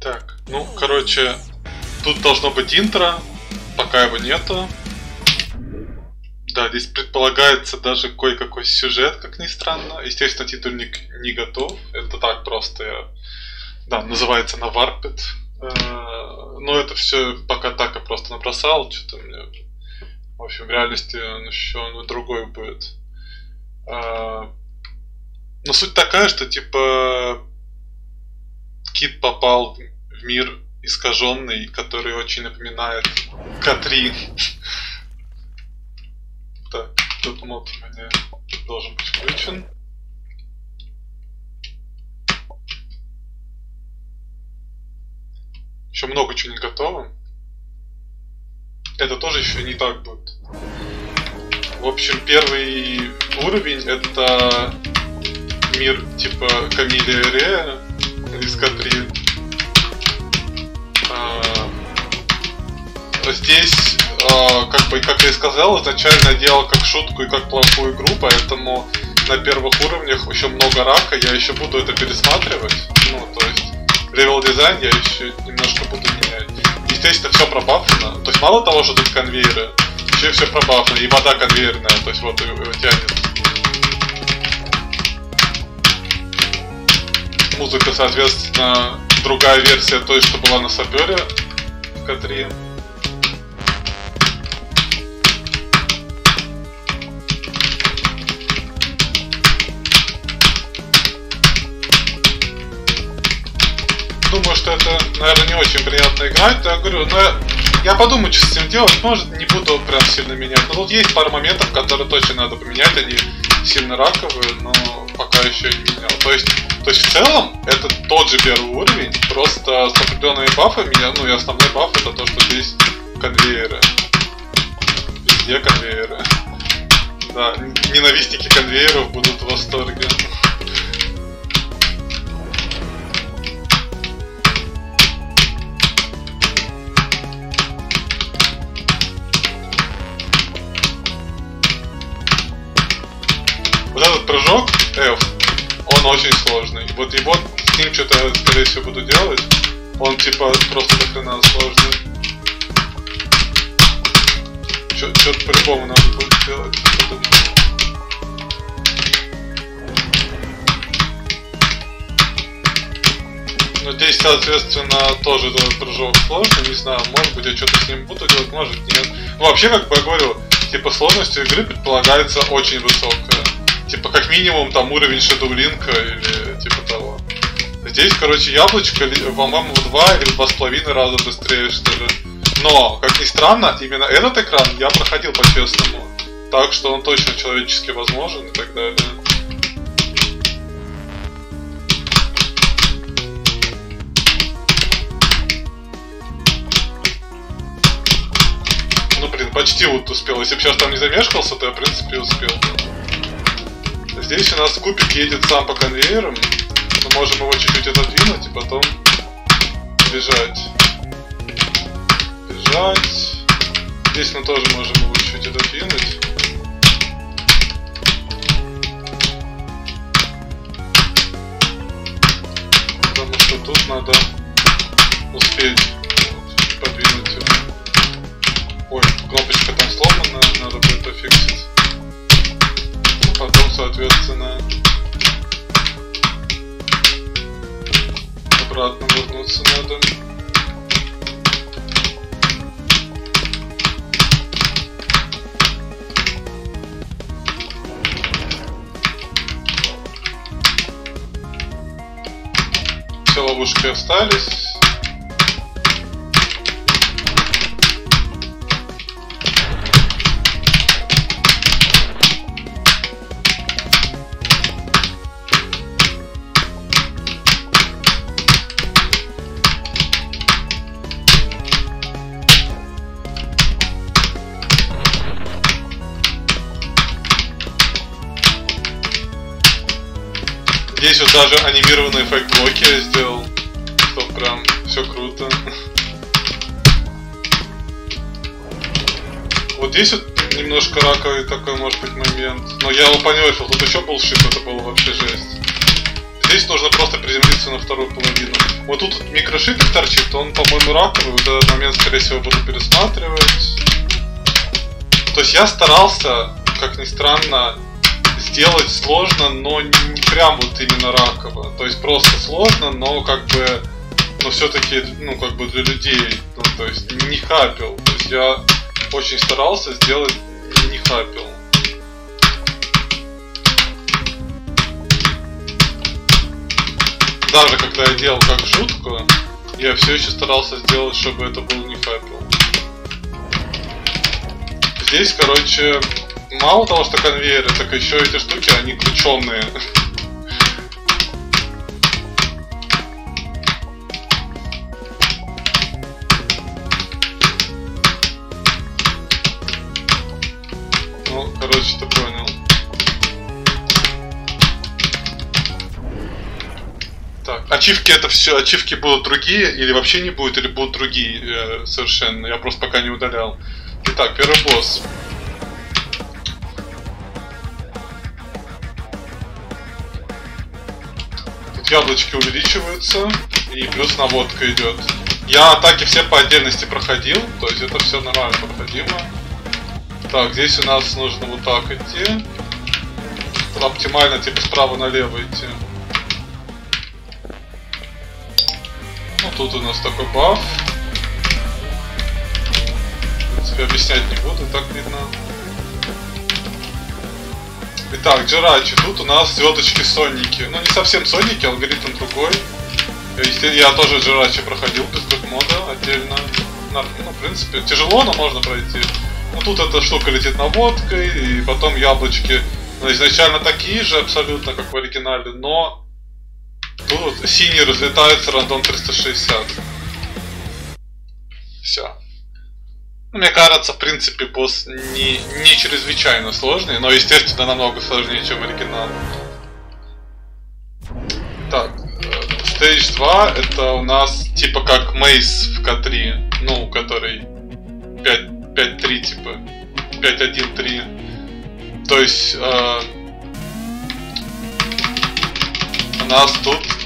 Так, ну, короче, тут должно быть интро, пока его нету. Да, здесь предполагается даже кое-какой сюжет, как ни странно. Естественно, титульник не готов. Это так просто, да, называется на Warped. Э, но это все пока так я просто набросал. Что-то мне... В общем, в реальности он еще другой будет. Э, но суть такая, что типа Кит попал в мир искаженный, который очень напоминает К3. Так, тут мод у меня должен быть включен. Еще много чего не готово. Это тоже еще не так будет. В общем, первый уровень это мир типа Камилия Рея К3. А, здесь а, как бы, как я и сказал, изначально делал как шутку и как плохую игру, поэтому на первых уровнях еще много рака, я еще буду это пересматривать. Ну, то есть, level design я еще немножко буду менять. Естественно, все пробафано. То есть, мало того, что тут конвейеры, еще все пробафано, и вода конвейерная, то есть, вот его тянет. Музыка, соответственно, другая версия той, что была на сапере в К3. думаю, что это, наверное, не очень приятно играть. Я говорю, но я, подумаю, что с этим делать. Может, не буду прям сильно менять. Но тут есть пара моментов, которые точно надо поменять. Они сильно раковые, но пока еще не менял. То есть, то есть в целом, это тот же первый уровень, просто с определенными бафами. Ну и основной баф это то, что здесь конвейеры. Везде конвейеры. Да, ненавистники конвейеров будут в восторге. Вот этот прыжок F, он очень сложный. Вот его с ним что-то, скорее всего, буду делать. Он типа просто до хрена сложный. Что-то по-любому надо будет делать. Но здесь, соответственно, тоже этот прыжок сложный, не знаю, может быть я что-то с ним буду делать, может нет. Ну, вообще, как бы я говорю, типа сложность игры предполагается очень высокая. Типа, как минимум, там уровень Shadow Link или типа того. Здесь, короче, яблочко, по-моему, в два или два с половиной раза быстрее, что ли. Но, как ни странно, именно этот экран я проходил по-честному. Так что он точно человечески возможен и так далее. Ну, блин, почти вот успел. Если бы сейчас там не замешкался, то я, в принципе, успел. Здесь у нас кубик едет сам по конвейерам. Мы можем его чуть-чуть отодвинуть и потом бежать. Бежать. Здесь мы тоже можем его чуть-чуть отодвинуть. Потому что тут надо успеть подвинуть его. Ой, кнопочка там сломана, надо будет пофиксить потом, соответственно, обратно вернуться надо. Все ловушки остались. Даже анимированный эффект блоки я сделал. Что прям все круто. Вот здесь вот немножко раковый такой может быть момент. Но я его понерфил, тут еще был шип, это было вообще жесть. Здесь нужно просто приземлиться на вторую половину. Вот тут вот микрошипик торчит, он, по-моему, раковый. Вот этот момент, скорее всего, буду пересматривать. То есть я старался, как ни странно, сделать сложно, но не прям вот именно раково. То есть просто сложно, но как бы, но все-таки, ну как бы для людей, ну, то есть не хапил. То есть я очень старался сделать не хапил. Даже когда я делал как шутку, я все еще старался сделать, чтобы это был не хапил. Здесь, короче, мало того, что конвейеры, так еще эти штуки, они крученные. Ачивки это все, ачивки будут другие, или вообще не будет, или будут другие э, совершенно. Я просто пока не удалял. Итак, первый босс. Тут яблочки увеличиваются, и плюс наводка идет. Я атаки все по отдельности проходил, то есть это все нормально проходимо. Так, здесь у нас нужно вот так идти. Оптимально типа справа налево идти. Тут у нас такой баф. В объяснять не буду, так видно. Итак, Джерачи, тут у нас звездочки Сонники. Ну, не совсем Сонники, алгоритм другой. Я тоже Джерачи проходил без мода отдельно. Ну, в принципе, тяжело, но можно пройти. Ну, тут эта штука летит наводкой, и потом яблочки ну, изначально такие же абсолютно, как в оригинале, но тут синий разлетается рандом 360. Все. Мне кажется, в принципе, босс не, не чрезвычайно сложный, но, естественно, намного сложнее, чем оригинал. Так, Stage 2 это у нас типа как Мейс в К3, ну, который 5-3 типа, 5-1-3. То есть э, у нас тут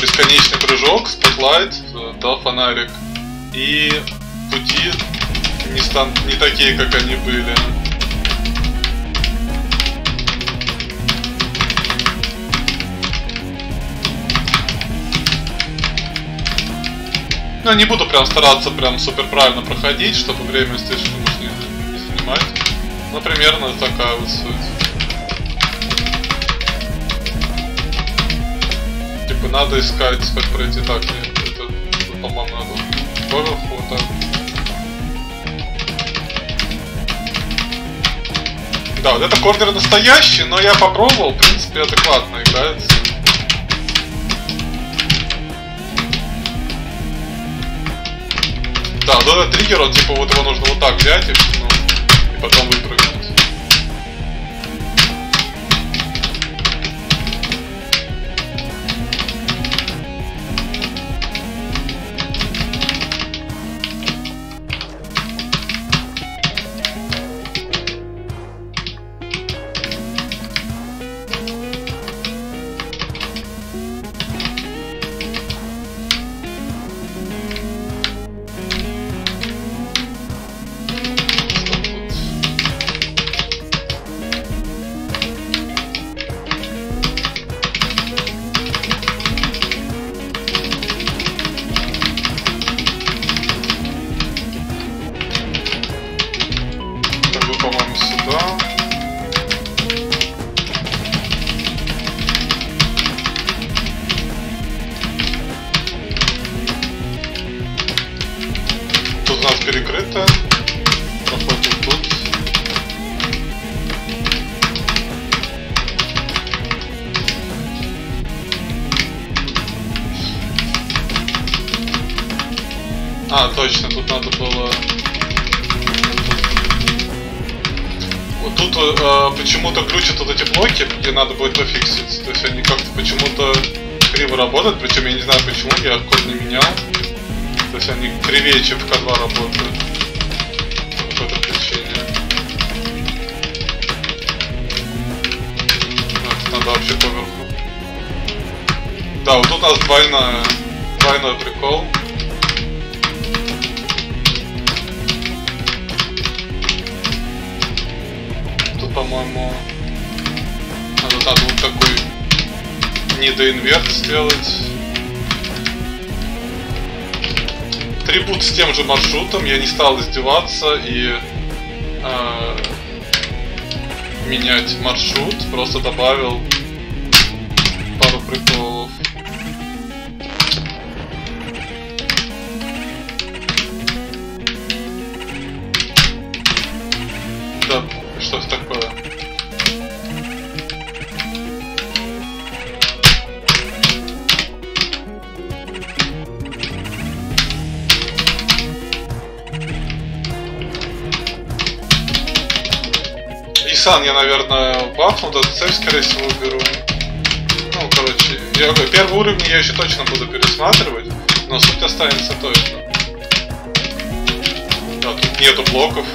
бесконечный прыжок, спотлайт, да, фонарик, и пути не, стан не такие, как они были. Ну, не буду прям стараться прям супер правильно проходить, чтобы время уж не, занимать. Ну, примерно такая вот суть. Надо искать, как пройти так. Это, по-моему, надо поверху так. Да, вот это корнер настоящий, но я попробовал, в принципе, адекватно играется. Да, вот этот триггер, он типа вот его нужно вот так взять и, ну, и потом выпрыгнуть. Надо будет пофиксить. То есть они как-то почему-то криво работают, причем я не знаю почему, я код не менял. То есть они кривее, чем в К2 работают. По какой-то причине. надо вообще поверху. Да, вот тут у нас двойная, двойной прикол. Недоинверт сделать. Трибут с тем же маршрутом, я не стал издеваться и э, менять маршрут, просто добавил бафну, да, цель, скорее всего, беру. Ну, короче, я первый уровень я еще точно буду пересматривать, но суть останется той. Да, тут нету блоков.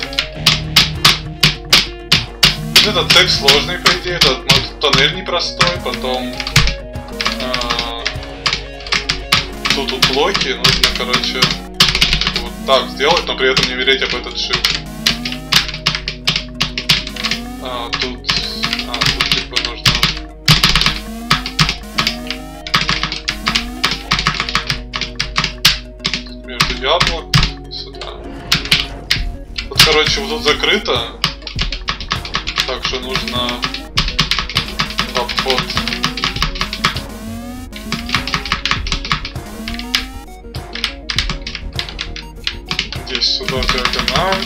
Этот текст сложный, по идее, этот ну, тоннель непростой, потом э, тут, тут блоки, нужно, короче, вот так сделать, но при этом не верить об этот шип. А, тут короче, вот тут закрыто, так что нужно в обход. Здесь сюда диагональ.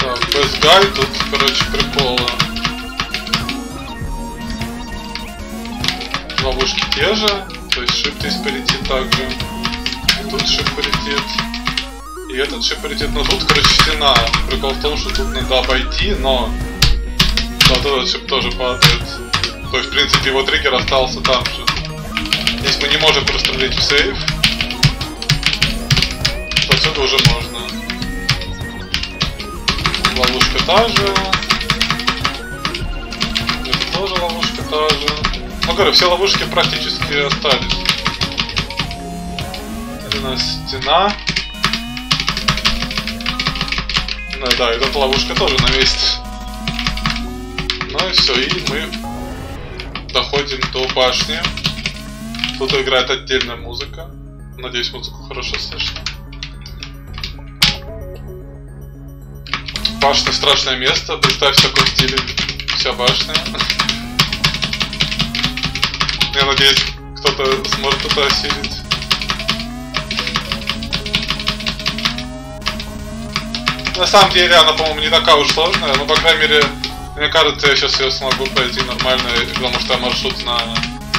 Так, без гай тут, короче, приколы. Ловушки те же, то есть шип здесь полетит также. И тут шип полетит. И этот шип полетит. Но тут, короче, стена. Прикол в том, что тут надо обойти, но вот этот шип тоже падает. То есть, в принципе, его триггер остался там же. Если мы не можем прострелить в сейф, то отсюда уже можно. Ловушка та же. Это тоже ловушка та же. Ну, говорю, все ловушки практически остались. Это у нас стена. Ну да, эта ловушка тоже на месте. Ну и все, и мы доходим до башни. Тут играет отдельная музыка. Надеюсь, музыку хорошо слышно. Башня страшное место. Представь, в таком стиле вся башня. Я надеюсь, кто-то сможет это осилить. На самом деле она, по-моему, не такая уж сложная, но, по крайней мере, мне кажется, я сейчас ее смогу пройти нормально, потому что маршрут на...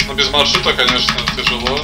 Ну, без маршрута, конечно, тяжело.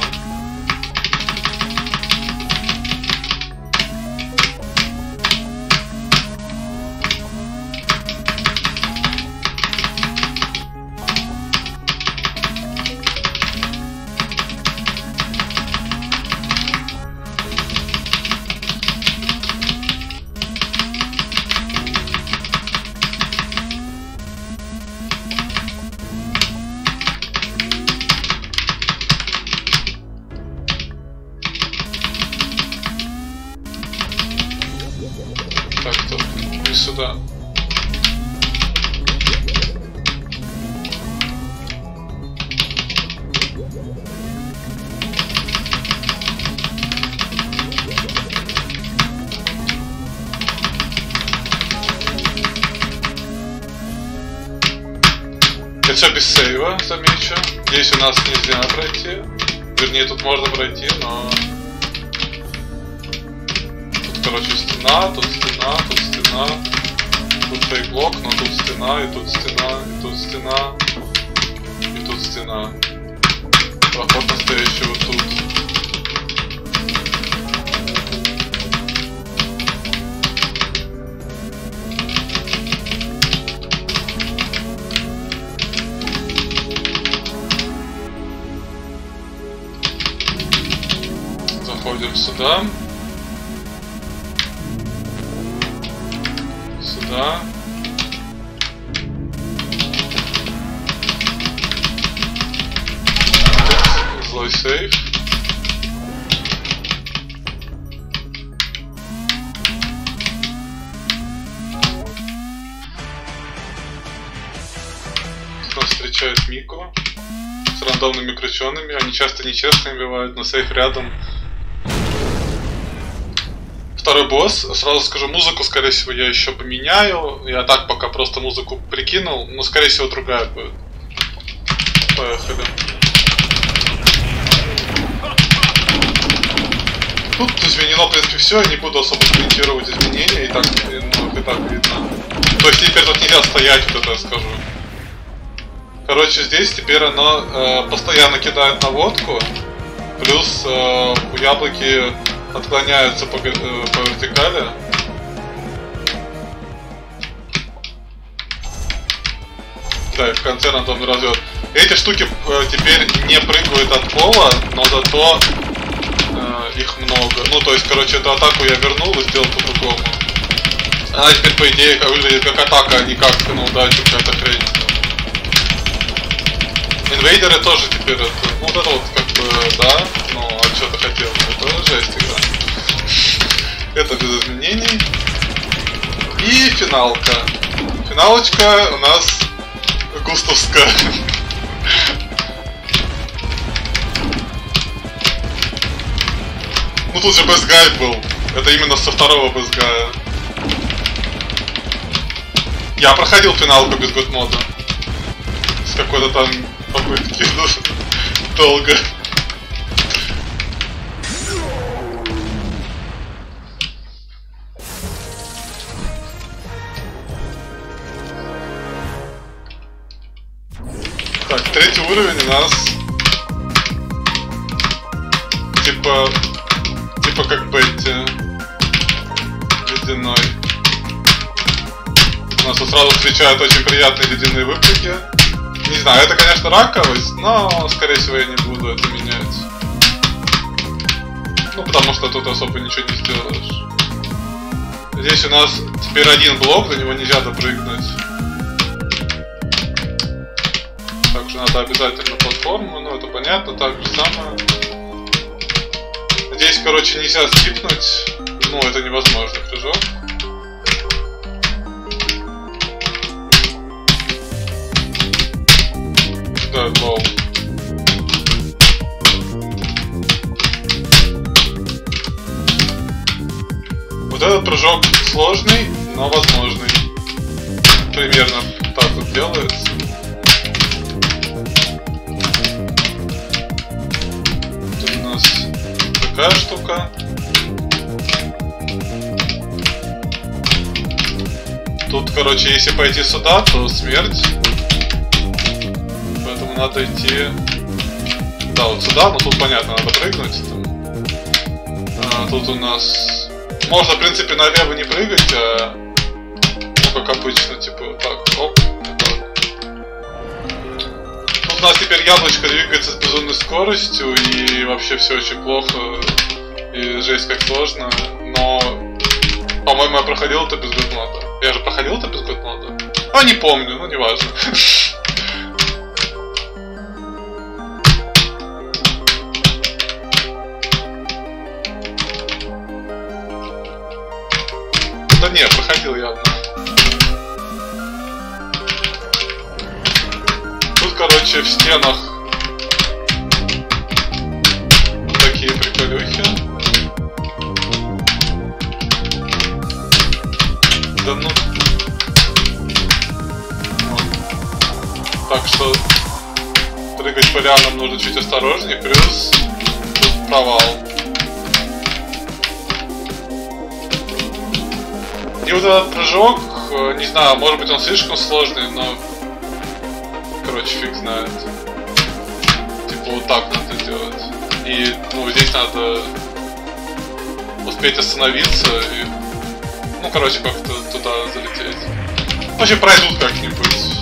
Замечу. Здесь у нас нельзя пройти. Вернее, тут можно пройти, но... Тут, короче, стена, тут стена, тут стена. Тут фейк-блок, но тут стена, и тут стена, и тут стена. И тут стена. Проход настоящий вот тут. пойдем сюда. Сюда. Злой сейф. Нас Мико с рандомными кручеными. Они часто нечестными бывают, но сейф рядом Второй босс. Сразу скажу, музыку, скорее всего, я еще поменяю. Я так пока просто музыку прикинул, но, скорее всего, другая будет. Поехали. Тут изменено, в принципе, все, я не буду особо комментировать изменения, и так, ну, и так видно. То есть теперь тут нельзя стоять, вот это я скажу. Короче, здесь теперь оно э, постоянно кидает наводку, плюс э, яблоки отклоняются по, э, по вертикали. Да, и в конце рандомный разлет. Эти штуки э, теперь не прыгают от пола, но зато э, их много. Ну, то есть, короче, эту атаку я вернул и сделал по-другому. Она теперь, по идее, как выглядит как атака, а не как на удачу какая-то хрень. Инвейдеры тоже теперь это, ну вот это вот как бы, да, ну а что ты хотел, это жесть игра. Это без изменений. И финалка. Финалочка у нас густовская. Ну тут же бэсгай был. Это именно со второго бэсгая. Я проходил финалку без гудмода. С какой-то там попытки. Долго. Третий уровень у нас типа типа как Бетти ледяной. У нас тут сразу встречают очень приятные ледяные выпуски. Не знаю, это конечно раковость, но скорее всего я не буду это менять. Ну потому что тут особо ничего не сделаешь. Здесь у нас теперь один блок, до него нельзя допрыгнуть. Надо обязательно платформу, ну это понятно, так же самое. Здесь, короче, нельзя скипнуть. Ну, это невозможно, прыжок. Да, low. Вот этот прыжок сложный, но возможный. Примерно так вот делается. Такая штука. Тут, короче, если пойти сюда, то смерть. Поэтому надо идти... Да, вот сюда, но тут понятно, надо прыгнуть. Там. А, тут у нас... Можно, в принципе, налево не прыгать, а... Ну, как обычно, типа, вот так, оп, у нас теперь яблочко двигается с безумной скоростью, и вообще все очень плохо, и жесть как сложно, но... По-моему, я проходил это без гудмода. Я же проходил это без гудмода? А, не помню, ну, неважно. Да не, проходил явно. Короче, в стенах такие приколюхи. Да ну... Так что прыгать по лианам нужно чуть осторожнее, плюс тут провал. И вот этот прыжок, э, не знаю, может быть он слишком сложный, но... Короче, фиг знает. Типа вот так надо делать. И, ну, здесь надо успеть остановиться и... Ну, короче, как-то туда залететь. Вообще пройдут как-нибудь.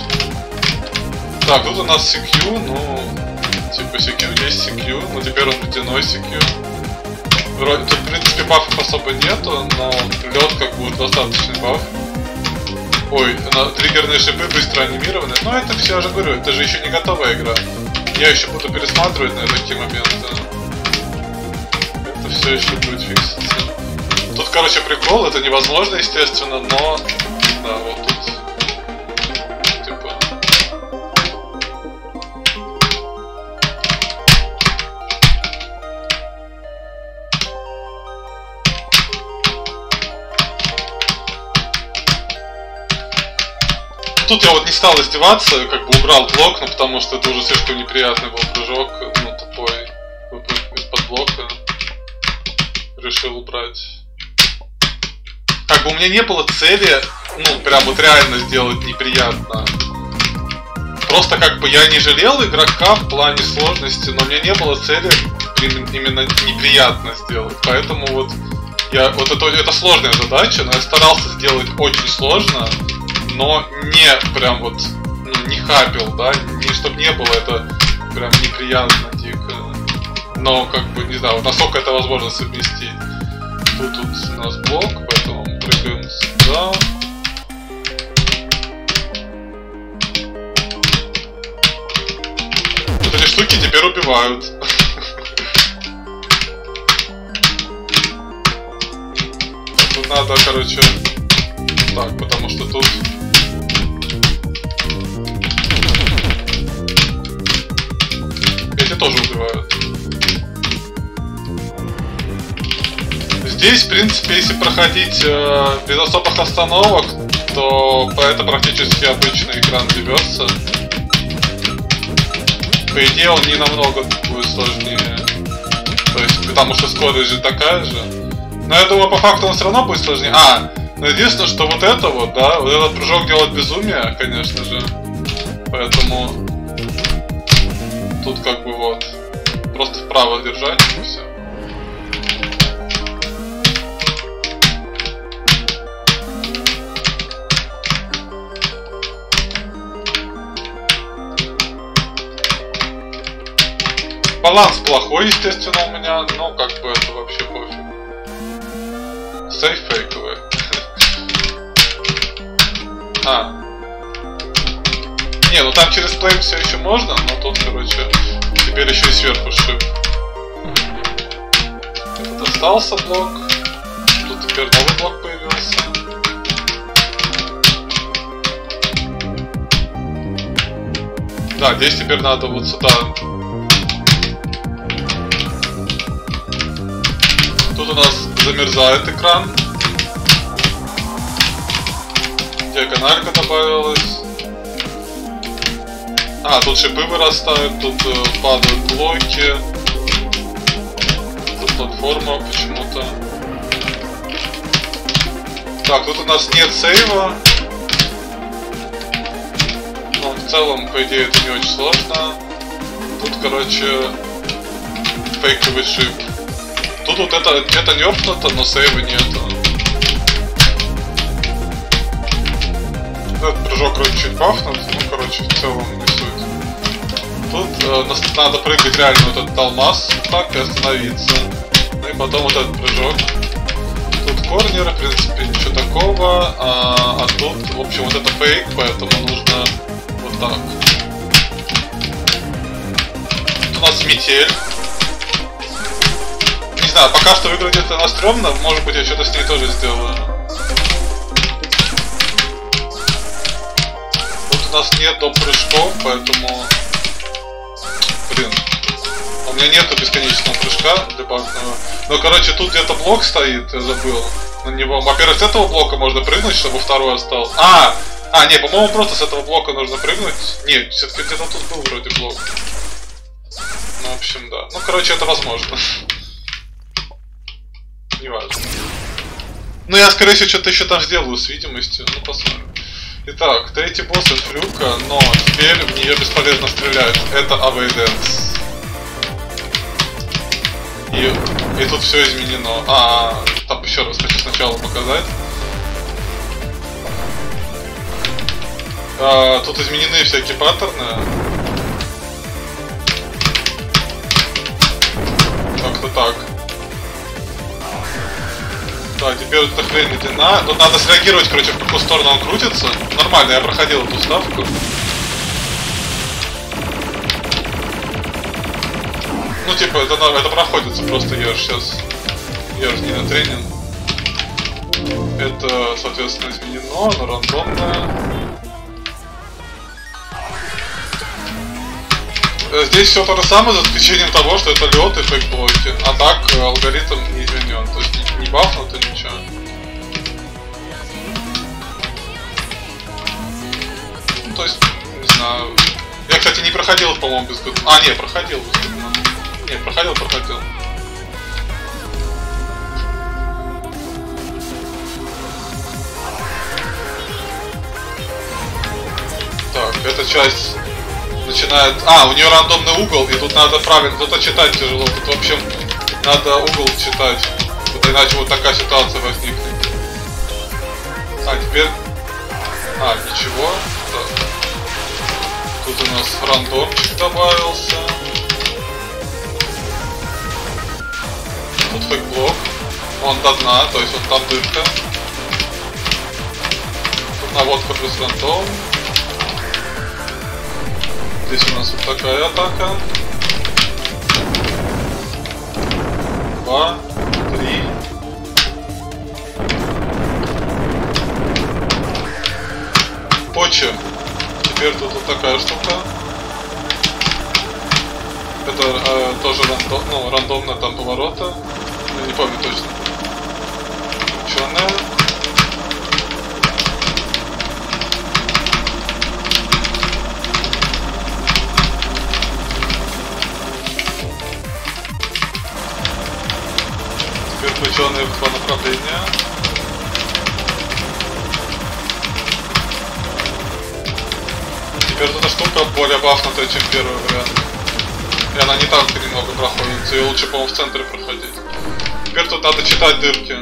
Так, тут у нас CQ, ну... Типа CQ, есть CQ, но теперь он ледяной CQ. Вроде тут, в принципе, бафов особо нету, но лед как бы достаточный баф. Ой, на, триггерные шипы быстро анимированы. Но это все, я же говорю, это же еще не готовая игра. Я еще буду пересматривать на такие моменты. Это все еще будет фикситься. Тут, короче, прикол, это невозможно, естественно, но... Да, вот тут тут я вот не стал издеваться, как бы убрал блок, ну потому что это уже слишком неприятный был прыжок, ну тупой, из-под блока. Решил убрать. Как бы у меня не было цели, ну прям вот реально сделать неприятно. Просто как бы я не жалел игрока в плане сложности, но у меня не было цели именно неприятно сделать. Поэтому вот я вот это, это сложная задача, но я старался сделать очень сложно но не прям вот, не хапил, да, не, чтобы не было это прям неприятно дико. Но, как бы, не знаю, насколько это возможно совместить. Тут, тут у нас блок, поэтому прыгаем сюда. Вот эти штуки теперь убивают. Тут надо, короче, так, потому что тут тоже убивают. Здесь, в принципе, если проходить э, без особых остановок, то по это практически обычный экран берется. По идее, он не намного будет сложнее. То есть, потому что скорость же такая же. Но я думаю, по факту он все равно будет сложнее. А, но единственное, что вот это вот, да, вот этот прыжок делает безумие, конечно же. Поэтому тут как бы вот просто вправо держать и все. Баланс плохой, естественно, у меня, но как бы это вообще пофиг. Сейф фейковый. а, не, ну там через плейн все еще можно, но тут, короче, теперь еще и сверху шип. Тут остался блок. Тут теперь новый блок появился. Да, здесь теперь надо вот сюда. Тут у нас замерзает экран. Диагональка добавилась. А, тут шипы вырастают, тут э, падают блоки. Тут платформа почему-то. Так, тут у нас нет сейва. Но в целом, по идее, это не очень сложно. Тут, короче, фейковый шип. Тут вот это, это нерфнуто, но сейва нету. Этот прыжок, короче, чуть бафнут, ну, короче, в целом. Тут э, надо прыгать реально вот этот алмаз, так и остановиться. Ну и потом вот этот прыжок. Тут корнер, в принципе, ничего такого. А, а тут, в общем, вот это фейк, поэтому нужно вот так. Тут у нас метель. Не знаю, пока что выглядит она стрёмно, может быть я что-то с ней тоже сделаю. у нас нет доп. прыжков, поэтому... Блин. У меня нету бесконечного прыжка дебагного. Но, короче, тут где-то блок стоит, я забыл. На него. Во-первых, с этого блока можно прыгнуть, чтобы второй остался. А! А, не, по-моему, просто с этого блока нужно прыгнуть. Нет, все-таки где-то тут был вроде блок. Ну, в общем, да. Ну, короче, это возможно. Неважно. Ну, я, скорее всего, что-то еще там сделаю с видимостью. Ну, посмотрим. Итак, третий босс инфлюка, но теперь в нее бесполезно стрелять. Это avoidance. И, и тут все изменено. А, так, еще раз хочу сначала показать. А, тут изменены всякие паттерны. Как-то так. Да, теперь эта хрень длина. Тут надо среагировать, короче, в какую сторону он крутится. Нормально, я проходил эту ставку. Ну, типа, это, это проходится, просто я же сейчас... Я же не на тренинг. Это, соответственно, изменено, оно рандомное. Э, здесь все то же самое, за исключением того, что это лед и фейкблоки. А так э, алгоритм не изменен. То не, не бафнуто ничего. Ну, то есть, не знаю. Я, кстати, не проходил, по-моему, без гудна. А, не, проходил без гудна. Не, проходил, проходил. Так, эта часть начинает... А, у нее рандомный угол, и тут надо правильно... Тут читать тяжело, тут вообще надо угол читать. Тут иначе вот такая ситуация возникнет. А, теперь... А, ничего. Так. Тут у нас рандомчик добавился. Тут фейк-блок. Он до дна, то есть вот там дырка. Тут наводка плюс рандом. Здесь у нас вот такая атака. Два, три. Поча. Теперь тут вот такая штука. Это э, тоже рандом, ну, рандомно там поворота. Я не помню точно. Ученая. Включенные в два направления. Теперь эта штука более бафнутая, чем первый вариант. И она не так немного проходится, ее лучше, по-моему, в центре проходить. Теперь тут надо читать дырки.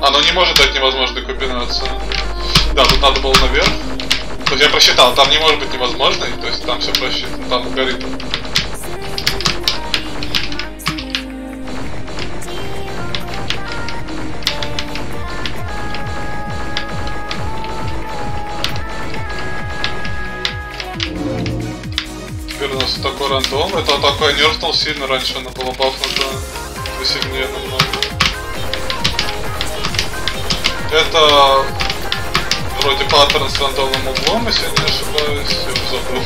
Оно не может дать невозможной комбинации. Да, тут надо было наверх. То есть я просчитал, там не может быть невозможной, то есть там все просчитано, там алгоритм. Рандом. Это такой нерфнул сильно раньше, она была бафнута посильнее намного. Это вроде паттерн с рандомным углом, если я не ошибаюсь, я забыл.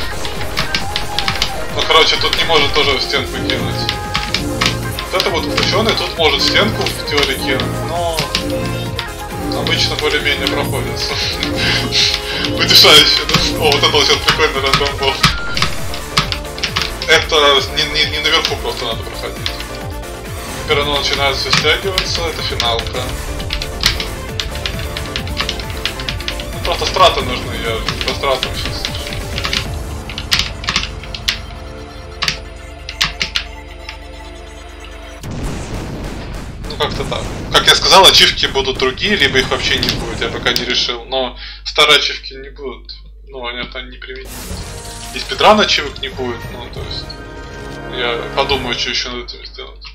Ну короче, тут не может тоже стенку кинуть. Это вот включенный, тут может стенку в теории кинуть, но обычно более-менее проходится. Утешающе, да? О, вот это вот сейчас прикольный рандом был. Это не, не, не наверху просто надо проходить. Теперь оно начинает все стягиваться, это финалка. Ну, просто страты нужны, я по стратам сейчас. Ну как-то так. Как я сказал, ачивки будут другие, либо их вообще не будет, я пока не решил. Но старые ачивки не будут. Ну, они это не применимы. И спидран ачивок не будет, ну, то есть... Я подумаю, что еще над этим сделать.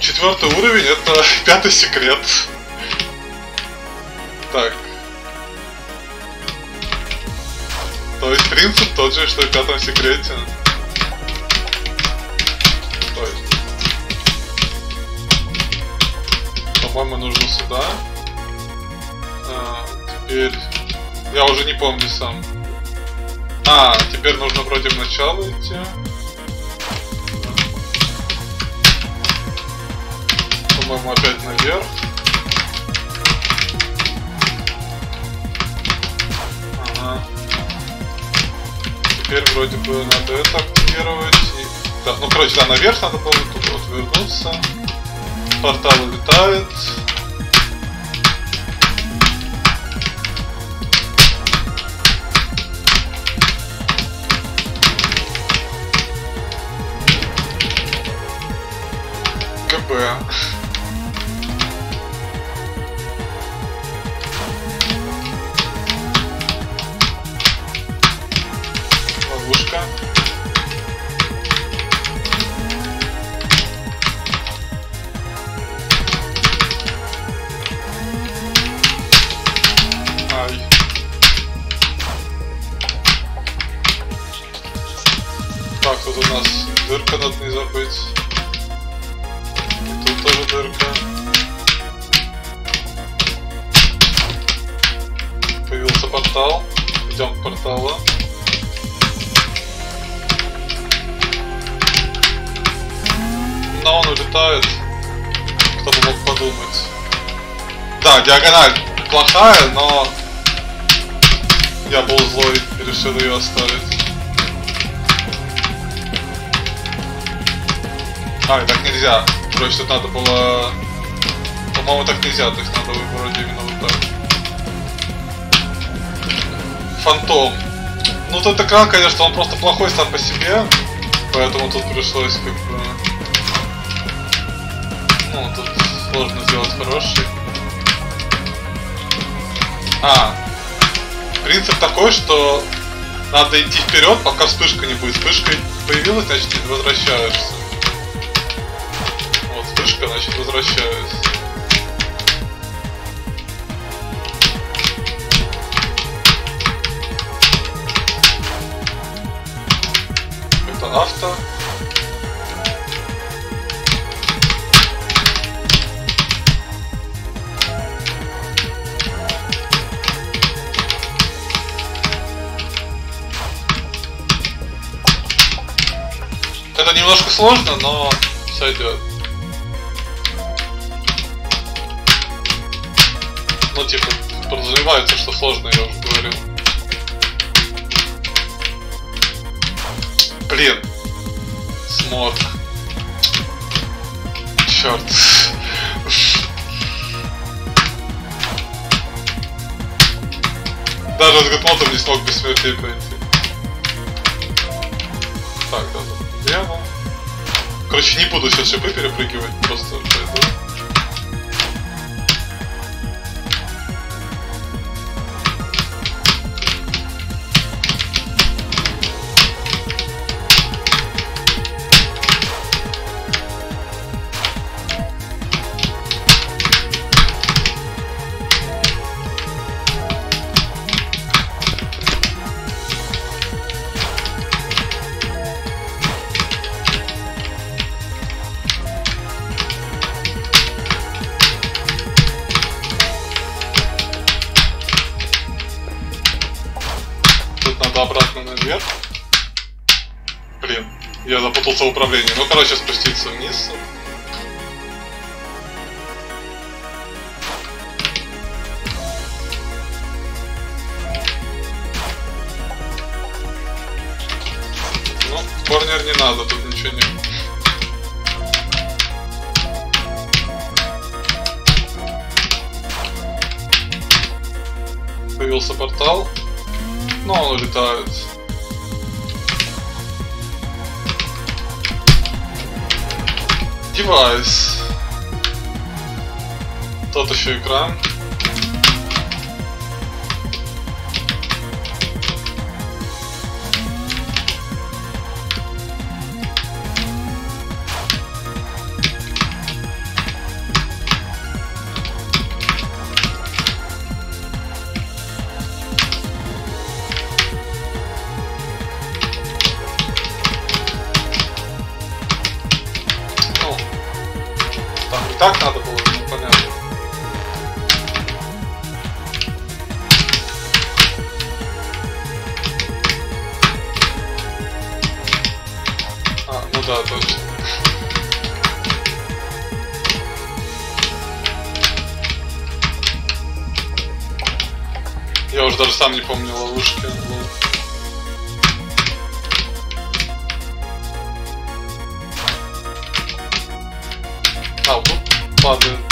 Четвертый уровень, это пятый секрет. Так. То есть принцип тот же, что и в пятом секрете. То есть. По-моему, нужно сюда. А, теперь... Я уже не помню сам. А, теперь нужно вроде в начало идти. По-моему, опять наверх. Ага. Теперь вроде бы надо это активировать. И... Да, ну короче, да, наверх надо было тут вот вернуться. Портал улетает. Ловушка. Плохая, но я был злой и решил ее оставить. А, так нельзя. Короче, тут надо было... По-моему, так нельзя, есть надо выбрать именно вот так. Фантом. Ну, тут экран, конечно, он просто плохой сам по себе, поэтому тут пришлось как бы... Ну, тут сложно сделать хороший. А, принцип такой, что надо идти вперед, пока вспышка не будет. Вспышка появилась, значит, ты возвращаешься. Вот, вспышка, значит, возвращаюсь. Это авто. Это немножко сложно, но сойдет. Ну, типа, подразумевается, что сложно, я уже говорил. Блин. Смог. Черт. Даже с Гатмотом не смог без смертей пройти. Лево. Короче, не буду сейчас шипы перепрыгивать, просто пойду. Да, точно. Я уже даже сам не помню ловушки. А, падает.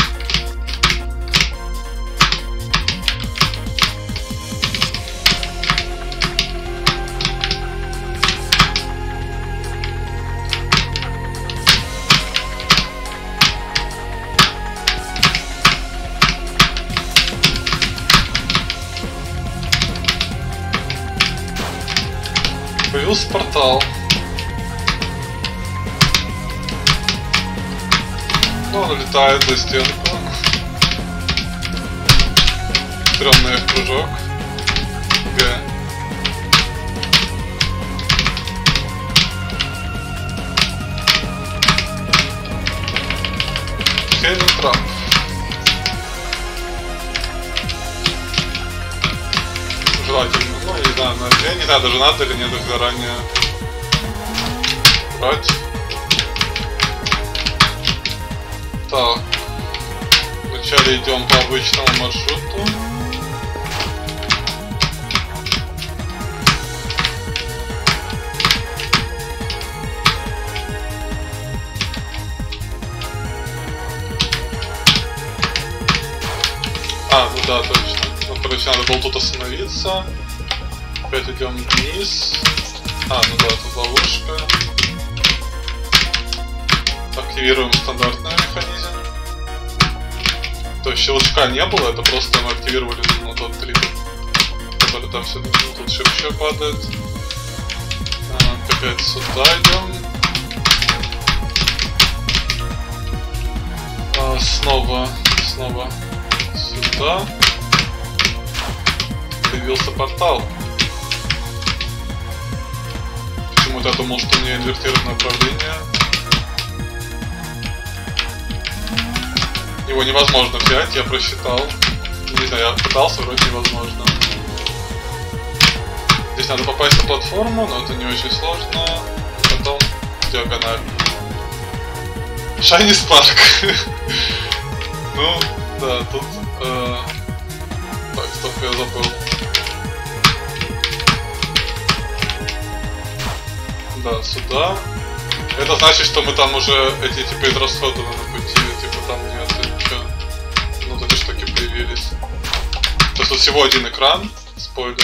Улетает за стенку. Стрёмный кружок. Г. Хейвен трап. Желательно. Ну, не знаю, я не знаю, даже надо или нет их заранее брать. Вначале идем по обычному маршруту. А, ну да, точно. Ну, короче, надо было тут остановиться. Опять идем вниз. А, ну да, тут ловушка. Активируем стандартный. То есть щелчка не было, это просто мы активировали ну, тот триггер, который там все ну, тут еще падает. А, опять сюда идем. А, снова, снова сюда. Появился портал. Почему-то я думал, что у меня инвертированное направление. Его невозможно взять, я просчитал. Не знаю, я пытался, вроде невозможно. Здесь надо попасть на платформу, но это не очень сложно. Потом диагональ. Шайни Спарк. ну, да, тут... Э... Так, стоп, я забыл. Да, сюда. Это значит, что мы там уже эти типа израсходованы тут всего один экран, спойлер.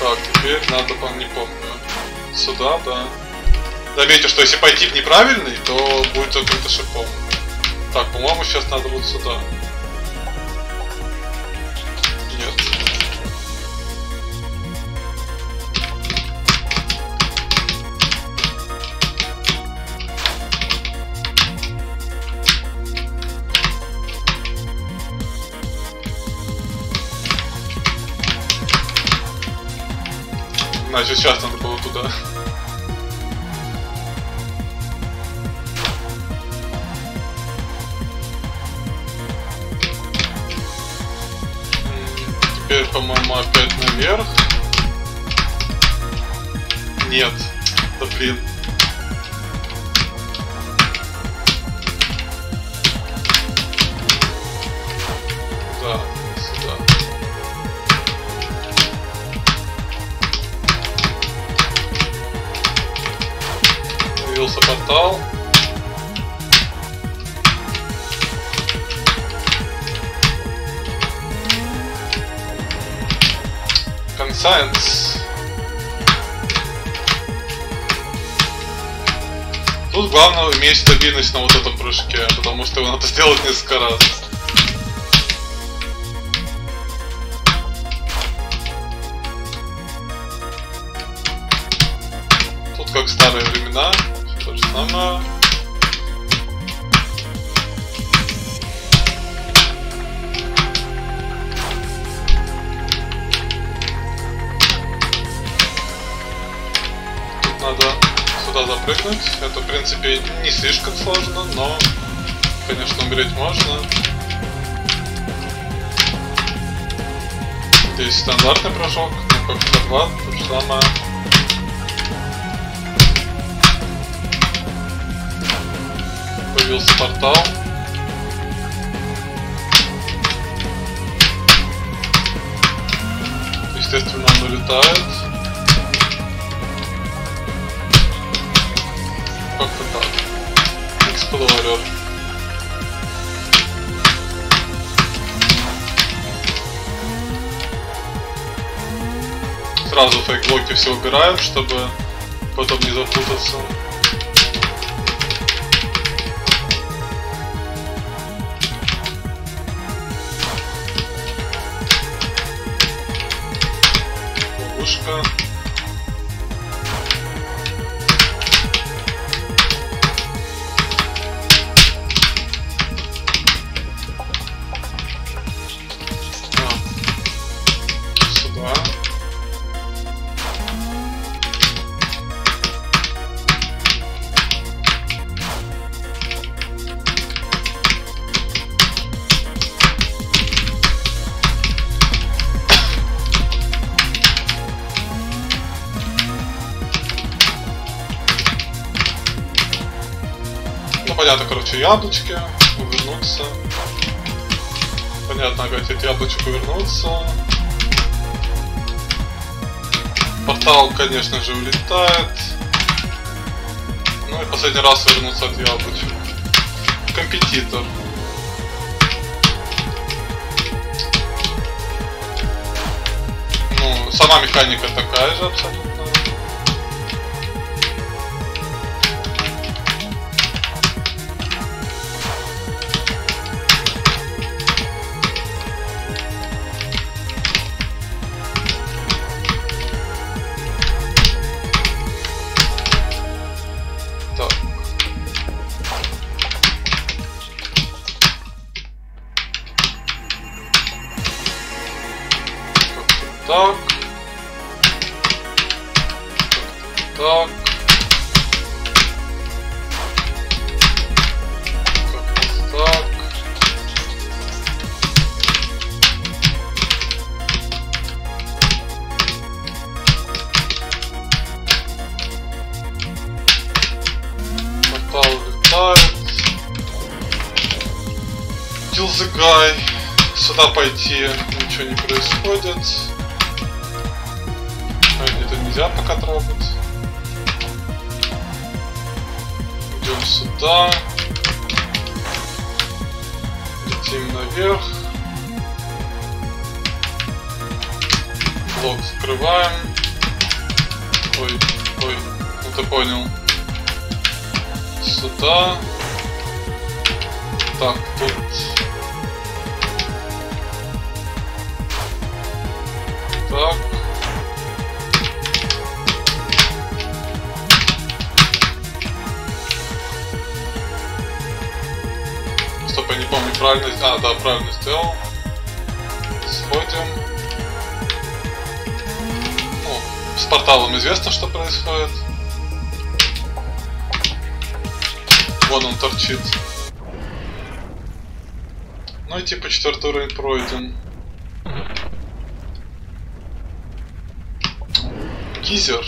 Так, теперь надо, не помню. Сюда, да. Заметьте, что если пойти в неправильный, то будет закрыто шипом. Так, по-моему, сейчас надо вот сюда. Значит, сейчас надо было туда. Теперь, по-моему, опять наверх. Нет. Да блин. Тут главное иметь стабильность на вот этом прыжке, потому что его надо сделать несколько раз. Принципе, не слишком сложно, но, конечно, умереть можно. Здесь стандартный прыжок, ну как в 2, то же самое. Появился портал. Естественно, он улетает. Сразу фейк-блоки все убираем, чтобы потом не запутаться. Яблочки, увернуться. Понятно, опять эти яблочек увернуться. Портал, конечно же, улетает. Ну и последний раз вернуться от яблочек. Компетитор. Ну, сама механика такая же абсолютно. Сюда пойти ничего не происходит. А, Это нельзя пока трогать. Идем сюда. Летим наверх. Блок закрываем. Ой, ой, ну ты понял. Сюда. Так. Правильно сделал. Сходим. Ну, с порталом известно, что происходит. Вон он торчит. Ну и типа четвертый уровень пройден. Гизер.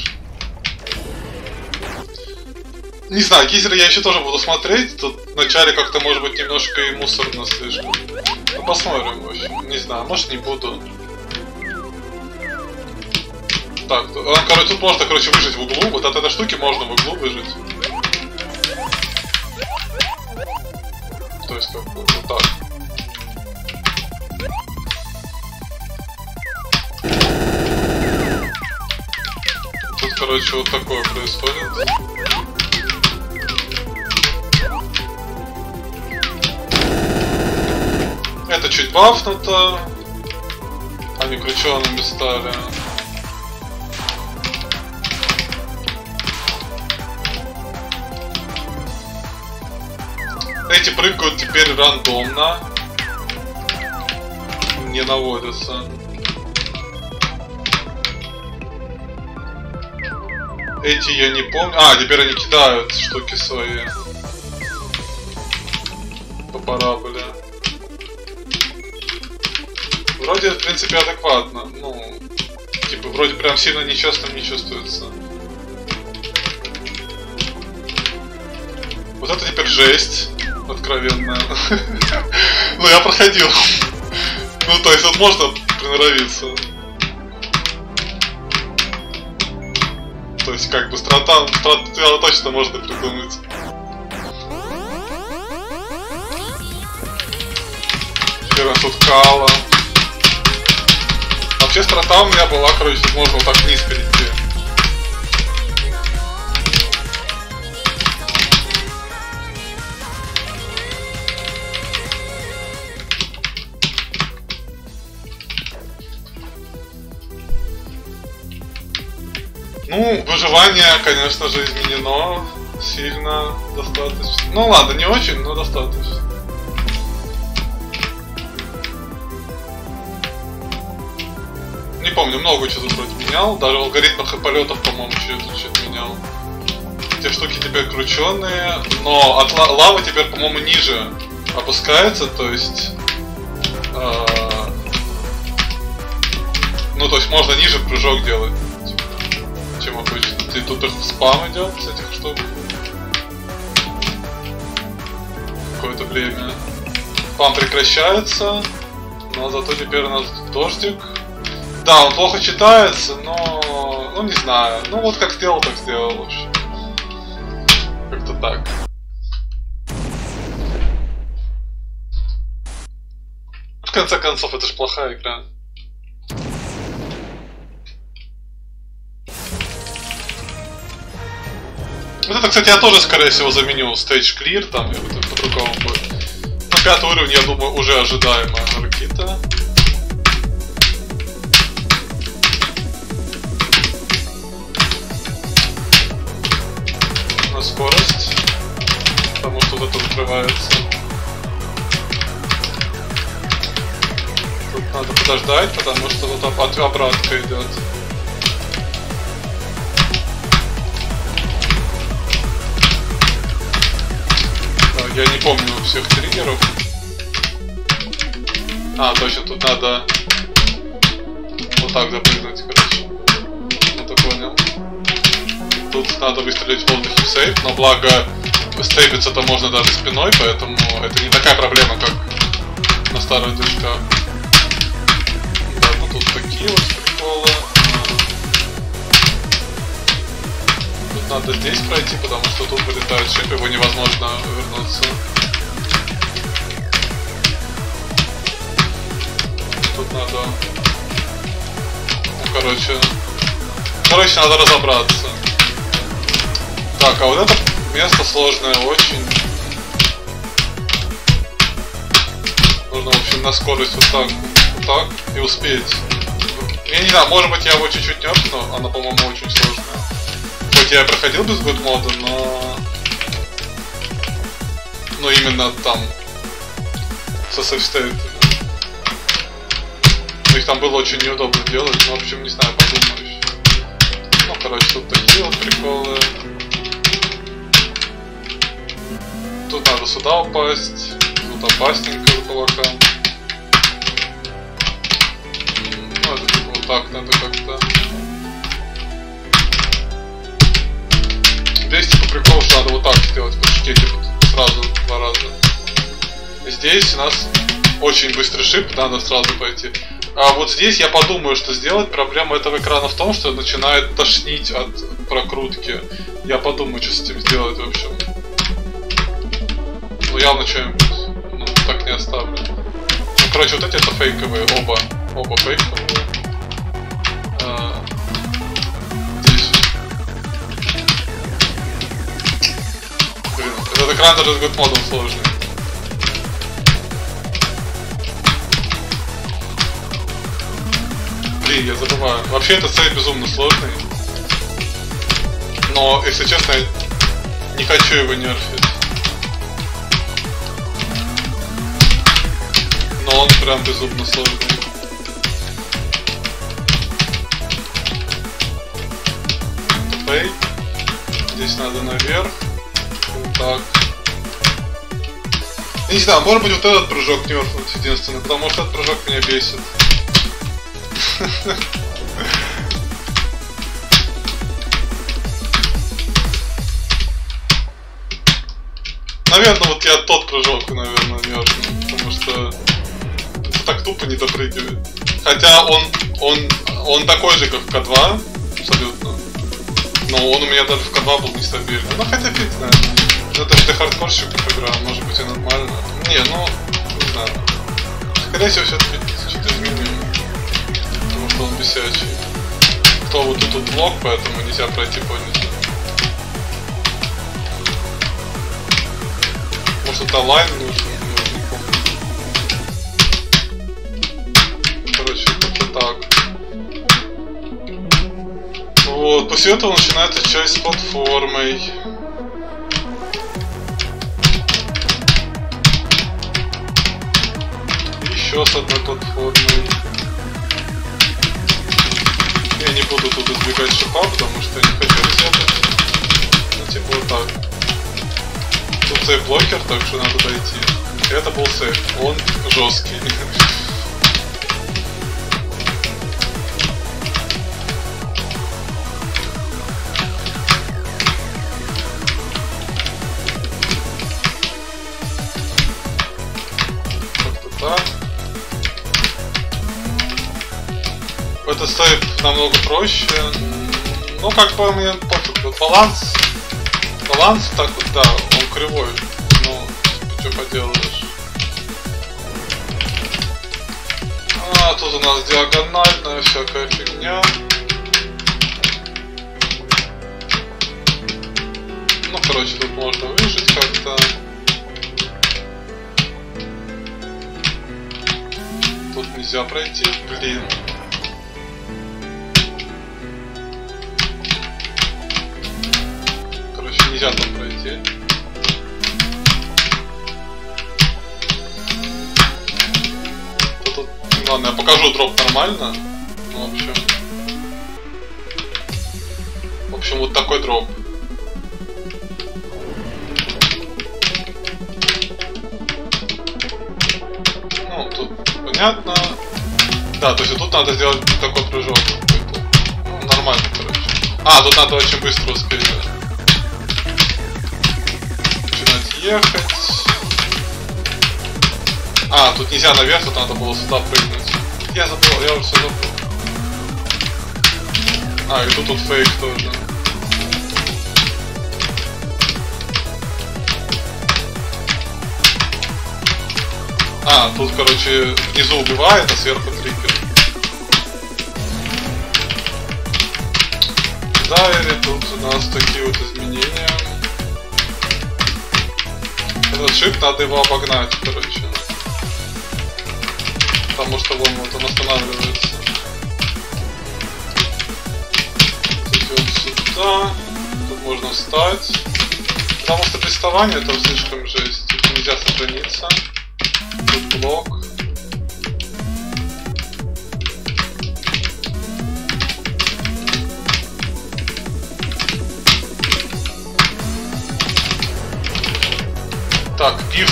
Не знаю, Гизер я еще тоже буду смотреть. Тут вначале как-то может быть немножко и мусорно слишком. Ну посмотрим, в общем. Не знаю, может не буду. Так, а, короче, тут можно, короче, выжить в углу. Вот от этой штуки можно в углу выжить. То есть как бы вот так. Тут, короче, вот такое происходит. Это чуть бафнуто. Они кручеными стали. Эти прыгают теперь рандомно. Не наводятся. Эти я не помню. А, теперь они кидают штуки свои. По параболе. Вроде, в принципе, адекватно. Ну, типа, вроде прям сильно нечестным не чувствуется. Вот это теперь жесть. Откровенная. Ну, я проходил. Ну, то есть, вот можно приноровиться. То есть, как бы, страта, страта точно можно придумать. Нас тут Кала. Вообще страта у меня была, короче, можно так вниз перейти. Ну, выживание, конечно же, изменено сильно, достаточно. Ну ладно, не очень, но достаточно. Помню, много чего вроде менял. Даже в алгоритмах и полетов, по-моему, что-то что менял. Те штуки теперь крученные, но от ла- лавы теперь, по-моему, ниже опускается, то есть... э, ну, то есть можно ниже прыжок делать, типа, чем обычно. И тут их спам идет с этих штук. какое-то время. Пам прекращается, но зато теперь у нас дождик. Да, он плохо читается, но... Ну, не знаю. Ну, вот как сделал, так сделал, общем. Как-то так. В конце концов, это же плохая игра. Вот это, кстати, я тоже, скорее всего, заменил Stage Clear, там, по-другому будет. На пятый уровень, я думаю, уже ожидаемая Ракита. На скорость, потому что вот это закрывается. Тут надо подождать, потому что тут обратка идет. Я не помню всех триггеров. А, точно, тут надо вот так запрыгнуть. Тут надо выстрелить воздухе в сейф, но благо стейбиться-то можно даже спиной, поэтому это не такая проблема, как на старых движках. Да, ну тут такие вот приколы. надо здесь пройти, потому что тут вылетает шип, его невозможно вернуться. Тут надо... Ну, короче... Короче, надо разобраться. Так, а вот это место сложное очень. Нужно, в общем, на скорость вот так, вот так и успеть. Я не знаю, может быть я его чуть-чуть нерфну, она, по-моему, очень сложная. Хоть я проходил без год мода, но... Но именно там. Со сейфстейтами. Их там было очень неудобно делать, но, в общем, не знаю, подумаю. Ну, короче, тут такие вот приколы. Тут надо сюда упасть. Тут опасненько за кулакам. Ну, это типа вот так надо как-то. Здесь типа прикол, что надо вот так сделать прыжке, типа сразу два раза. Здесь у нас очень быстрый шип, надо сразу пойти. А вот здесь я подумаю, что сделать. Проблема этого экрана в том, что начинает тошнить от прокрутки. Я подумаю, что с этим сделать в общем. Ну явно что-нибудь ну, так не оставлю. Ну, короче, вот эти это фейковые, оба. Оба фейковые. А, Этот экран даже с год модом сложный. Блин, я забываю. Вообще этот сайт безумно сложный. Но, если честно, не хочу его нерфить. Но он прям безумно сложный. Фейк. Здесь надо наверх. Так. не знаю, может быть вот этот прыжок нерфнуть единственный, потому что этот прыжок меня бесит. Наверное, вот я тот прыжок, наверное, что это так тупо не допрыгивает. Хотя он, он, он такой же, как К2, абсолютно. Но он у меня даже в К2 был нестабильный. Ну хотя фиг знает. Это же ты хардкорщиков игра, может быть и нормально. Не, ну, не знаю. Скорее всего, все-таки что-то изменим. Потому что он бесячий. Кто вот тут блок, поэтому нельзя пройти по нему. Может это align нужен, после этого начинается часть с платформой. еще с одной платформой. Я не буду тут избегать шипа, потому что я не хочу резетать. Ну типа вот так. Тут сейф блокер, так что надо дойти. Это был сейф. Он жесткий. стоит намного проще. Ну, как бы мне пофиг. Баланс. Баланс так вот, да, он кривой. Ну, что поделаешь. А, тут у нас диагональная всякая фигня. Ну, короче, тут можно выжить как-то. Тут нельзя пройти, блин. Нельзя там пройти. Тут, ладно, я покажу дроп нормально. Ну, в общем. В общем, вот такой дроп. Ну, тут понятно. Да, то есть тут надо сделать такой прыжок. Ну, нормально, короче. А, тут надо очень быстро успеть. Ехать. А, тут нельзя наверх, тут надо было сюда прыгнуть. Я забыл, я уже все забыл. А, и тут тут фейк тоже. А, тут, короче, внизу убивает, а сверху триггер. Дайре, тут у нас такие вот изменения. Этот шип надо его обогнать, короче. Потому что вон вот он останавливается. Идет сюда. Тут можно встать. Потому что приставание это слишком жесть. Тут нельзя сохраниться. Тут блок. Так, пив.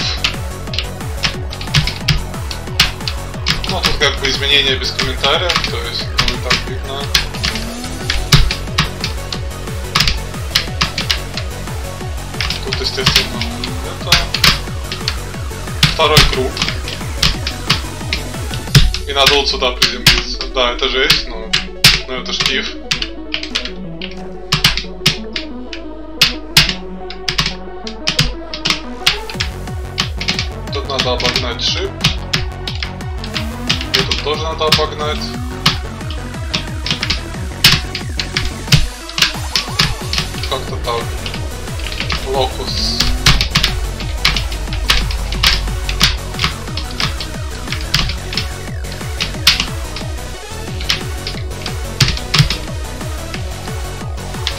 Ну, тут как бы изменения без комментариев, то есть, ну, так видно. Тут, естественно, это второй круг. И надо вот сюда приземлиться. Да, это жесть, но, но это штиф. И тут тоже надо обогнать. Как-то так. Локус.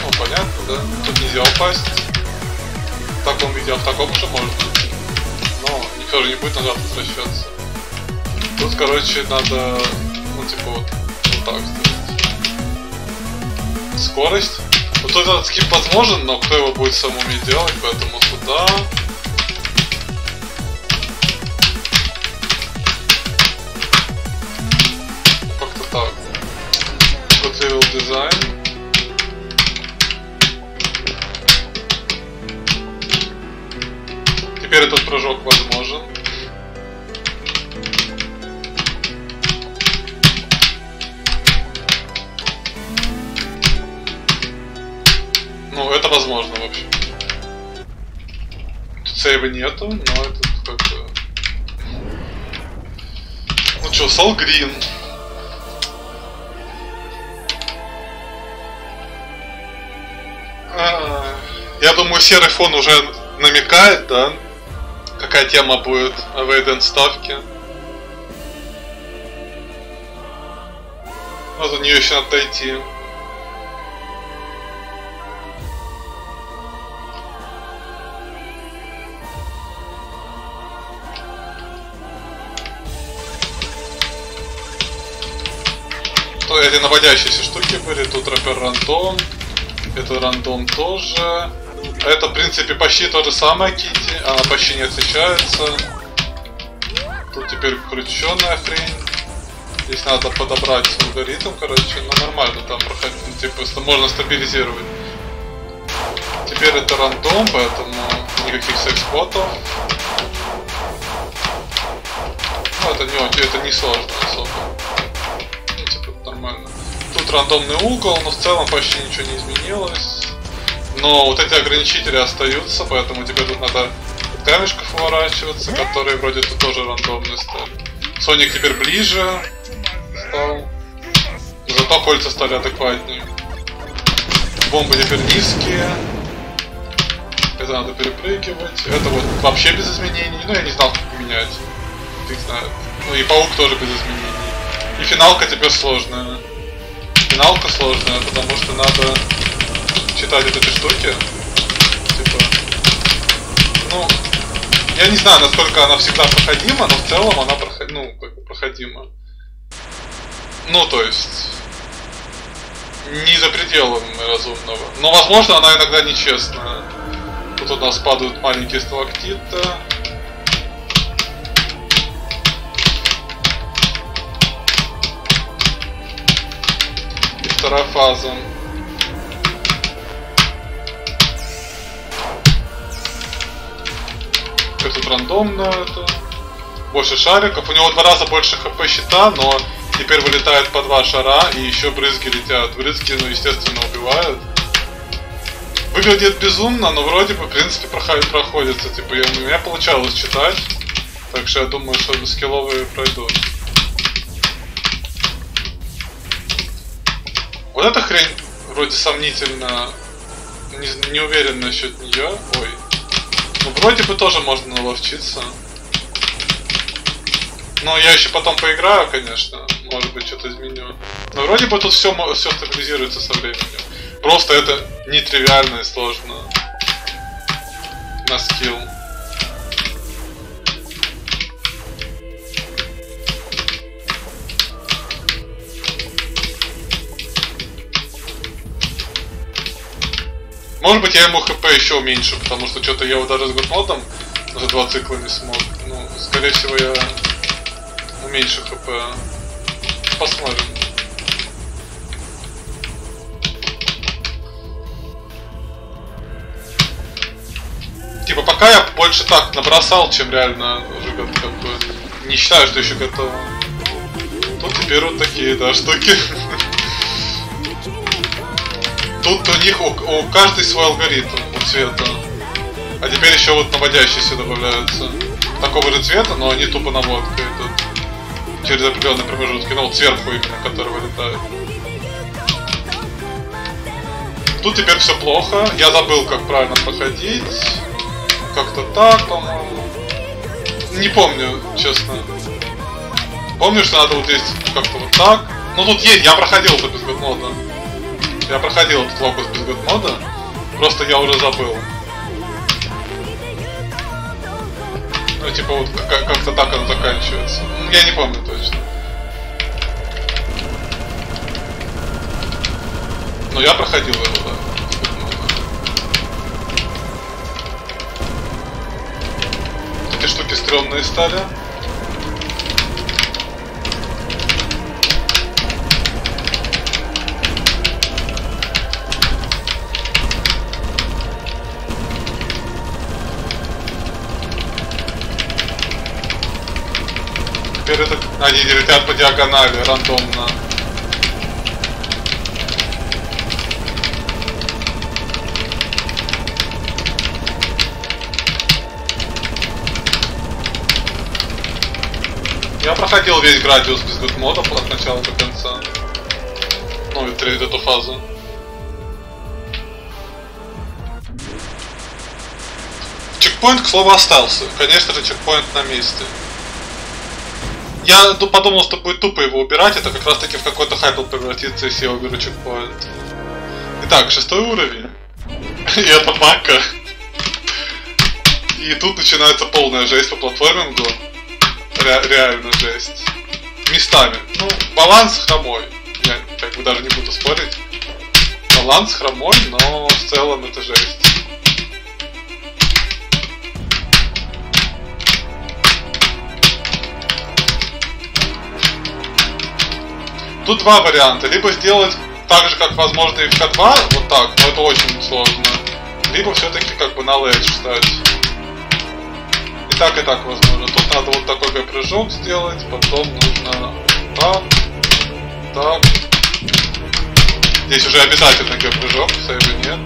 Ну, понятно, да? Тут нельзя упасть. В таком виде, а в таком уже можно. Но никто же не будет назад возвращаться. Тут, короче, надо, ну, типа, вот, вот так сделать. Скорость. Вот тут этот скип возможен, но кто его будет сам уметь делать, поэтому сюда. Возможно, в общем. Тут сейва нету, но это как бы... Ну что, Сол Грин. А, Я думаю, серый фон уже намекает, да? Какая тема будет в Эйден ставки. Но за нее еще надо дойти. Эти наводящиеся штуки были, тут рэпер рандом, это рандом тоже. Это, в принципе, почти то же самое Кити, она почти не отличается. Тут теперь крученная хрень. Здесь надо подобрать алгоритм, короче, ну нормально там проходить, ну, типа, можно стабилизировать. Теперь это рандом, поэтому никаких секс-ботов. Ну, это не это не сложно особо. Нормально. Тут рандомный угол, но в целом почти ничего не изменилось. Но вот эти ограничители остаются, поэтому тебе тут надо от камешков уворачиваться, которые вроде тут тоже рандомные стали. Соник теперь ближе стал. Зато кольца стали адекватнее. Бомбы теперь низкие. Это надо перепрыгивать. Это вот вообще без изменений. Ну, я не знал, как менять. Фиг знает. Ну и паук тоже без изменений. И финалка теперь сложная. Финалка сложная, потому что надо читать вот эти штуки. Типа. Ну, я не знаю, насколько она всегда проходима, но в целом она проход... ну, как бы проходима. Ну, то есть не за пределами разумного. Но, возможно, она иногда нечестная. Тут у нас падают маленькие сталактиты. Фаза. Как тут рандомно это. Больше шариков. У него два раза больше хп щита, но Теперь вылетает по два шара, и еще брызги летят. Брызги, ну, естественно, убивают. Выглядит безумно, но вроде бы, в принципе, проходит, проходится. Типа, я, у меня получалось читать. Так что я думаю, что скилловые пройдут. Вот эта хрень вроде сомнительно. Не, не уверен насчет нее. Ой. Ну, вроде бы тоже можно наловчиться. Но я еще потом поиграю, конечно. Может быть, что-то изменю. Но вроде бы тут все, все стабилизируется со временем. Просто это нетривиально и сложно. На скилл. Может быть я ему хп еще уменьшу, потому что что-то я даже с гудмодом за два цикла не смог. Ну, скорее всего я уменьшу хп. Посмотрим. Типа пока я больше так набросал, чем реально уже как бы не считаю, что еще готово. Тут теперь вот такие, да, штуки. Тут у них у, у каждый свой алгоритм у цвета. А теперь еще вот наводящиеся добавляются. Такого же цвета, но они тупо наводкой идут через определенные промежутки, ну вот сверху именно, который вылетает. Тут теперь все плохо, я забыл, как правильно проходить. Как-то так, по-моему. Не помню, честно. Помню, что надо вот здесь как-то вот так. Ну тут есть, я проходил это без Я проходил этот локус без мода. Просто я уже забыл. Ну, типа, вот как-то так оно заканчивается. Я не помню точно. Но я проходил его, да. Эти штуки стрёмные стали. Теперь это они летят по диагонали рандомно. Я проходил весь градиус без гудмодов от начала до конца. Ну, и эту фазу. Чекпоинт, к слову, остался. Конечно же, чекпоинт на месте. Я подумал, что будет тупо его убирать, это как раз таки в какой-то хайпл превратится, если я уберу чекпоинт. Итак, шестой уровень. И это мака. И тут начинается полная жесть по платформингу. Ре реально жесть. Местами. Ну, баланс хромой. Я как бы даже не буду спорить. Баланс хромой, но в целом это жесть. Тут два варианта. Либо сделать так же, как возможно и в К2, вот так, но это очень сложно. Либо все-таки как бы на лэдж встать. И так, и так возможно. Тут надо вот такой прыжок сделать, потом нужно так, так, Здесь уже обязательно геопрыжок, сейва нет.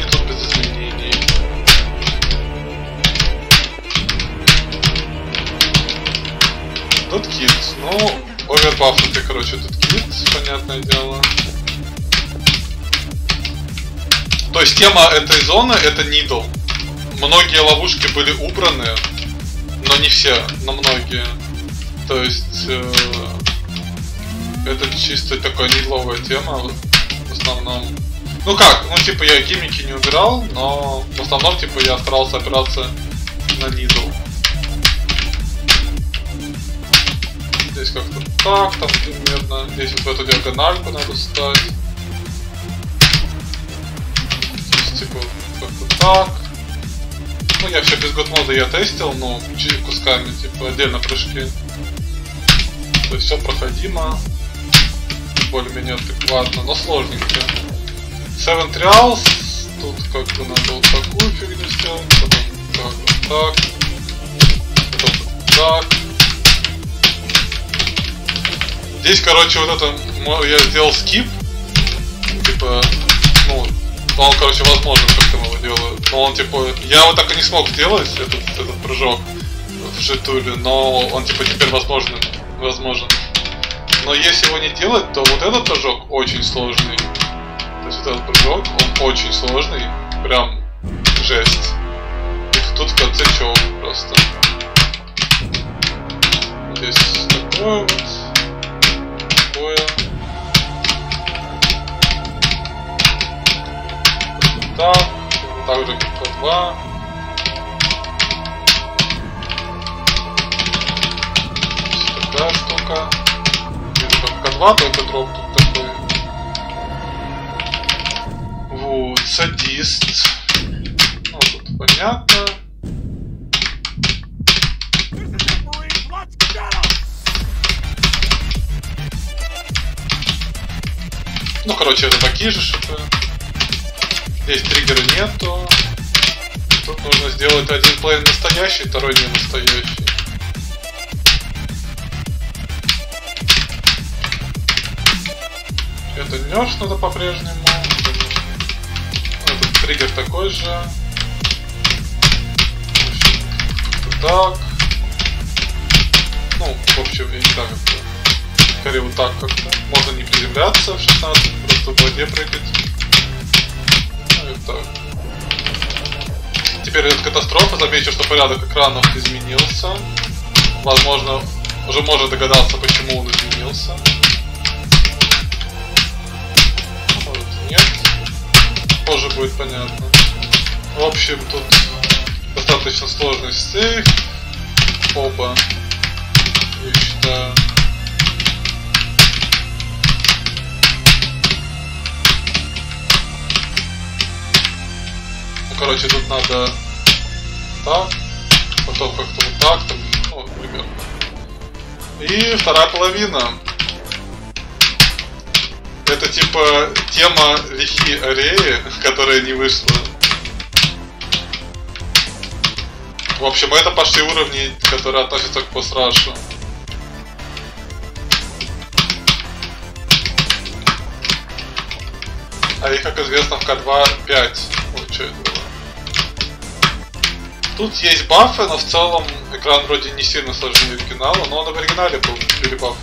И тут без изменений. Тут кит. Ну, овербафнутый, короче, тут кит, понятное дело. То есть тема этой зоны это нидл. Многие ловушки были убраны, но не все, но многие. То есть э, это чисто такая нидловая тема в основном. Ну как, ну типа я гиммики не убирал, но в основном типа я старался опираться на нидл. Здесь как-то так, там примерно. Здесь вот в эту диагональку надо стать. Здесь типа как-то так. Ну я все без годмода я тестил, но кусками, типа отдельно прыжки. То есть все проходимо. Более-менее адекватно, но сложненько. Seven Trials. Тут как бы надо вот такую фигню сделать. Потом как бы так. Потом так. Здесь, короче, вот это я сделал скип. Типа, ну, он, короче, возможен, как его делаю. Но он, типа, я вот так и не смог сделать этот, этот прыжок в житуле, но он, типа, теперь возможен возможен. Но если его не делать, то вот этот прыжок очень сложный. То есть вот этот прыжок, он очень сложный. Прям жесть. И тут в конце чё просто. Здесь такое вот. Так. Так же как по два. такая штука. Вижу как К2, только дроп тут такой. Вот, садист. Ну, тут понятно. Ну, короче, это такие же шипы. Здесь триггера нету. Тут нужно сделать один плей настоящий, второй не настоящий. Это нерф надо по-прежнему. Этот триггер такой же. Так. Ну, в общем, я не знаю как-то. Скорее вот так как-то. Можно не приземляться в 16, просто в воде прыгать. Так. Теперь идет катастрофа. Замечу, что порядок экранов изменился. Возможно, уже можно догадаться, почему он изменился. нет. Позже будет понятно. В общем, тут достаточно сложный сейф. Оба. Я считаю. Короче, тут надо так, потом как-то вот так, там, ну, примерно. И вторая половина. Это типа тема Лихи Ареи, которая не вышла. В общем, это пошли уровни, которые относятся к пострашу. А их, как известно, в К2 5. Вот что это было. Тут есть бафы, но в целом экран вроде не сильно сложнее оригинала, но он в оригинале был перебаф.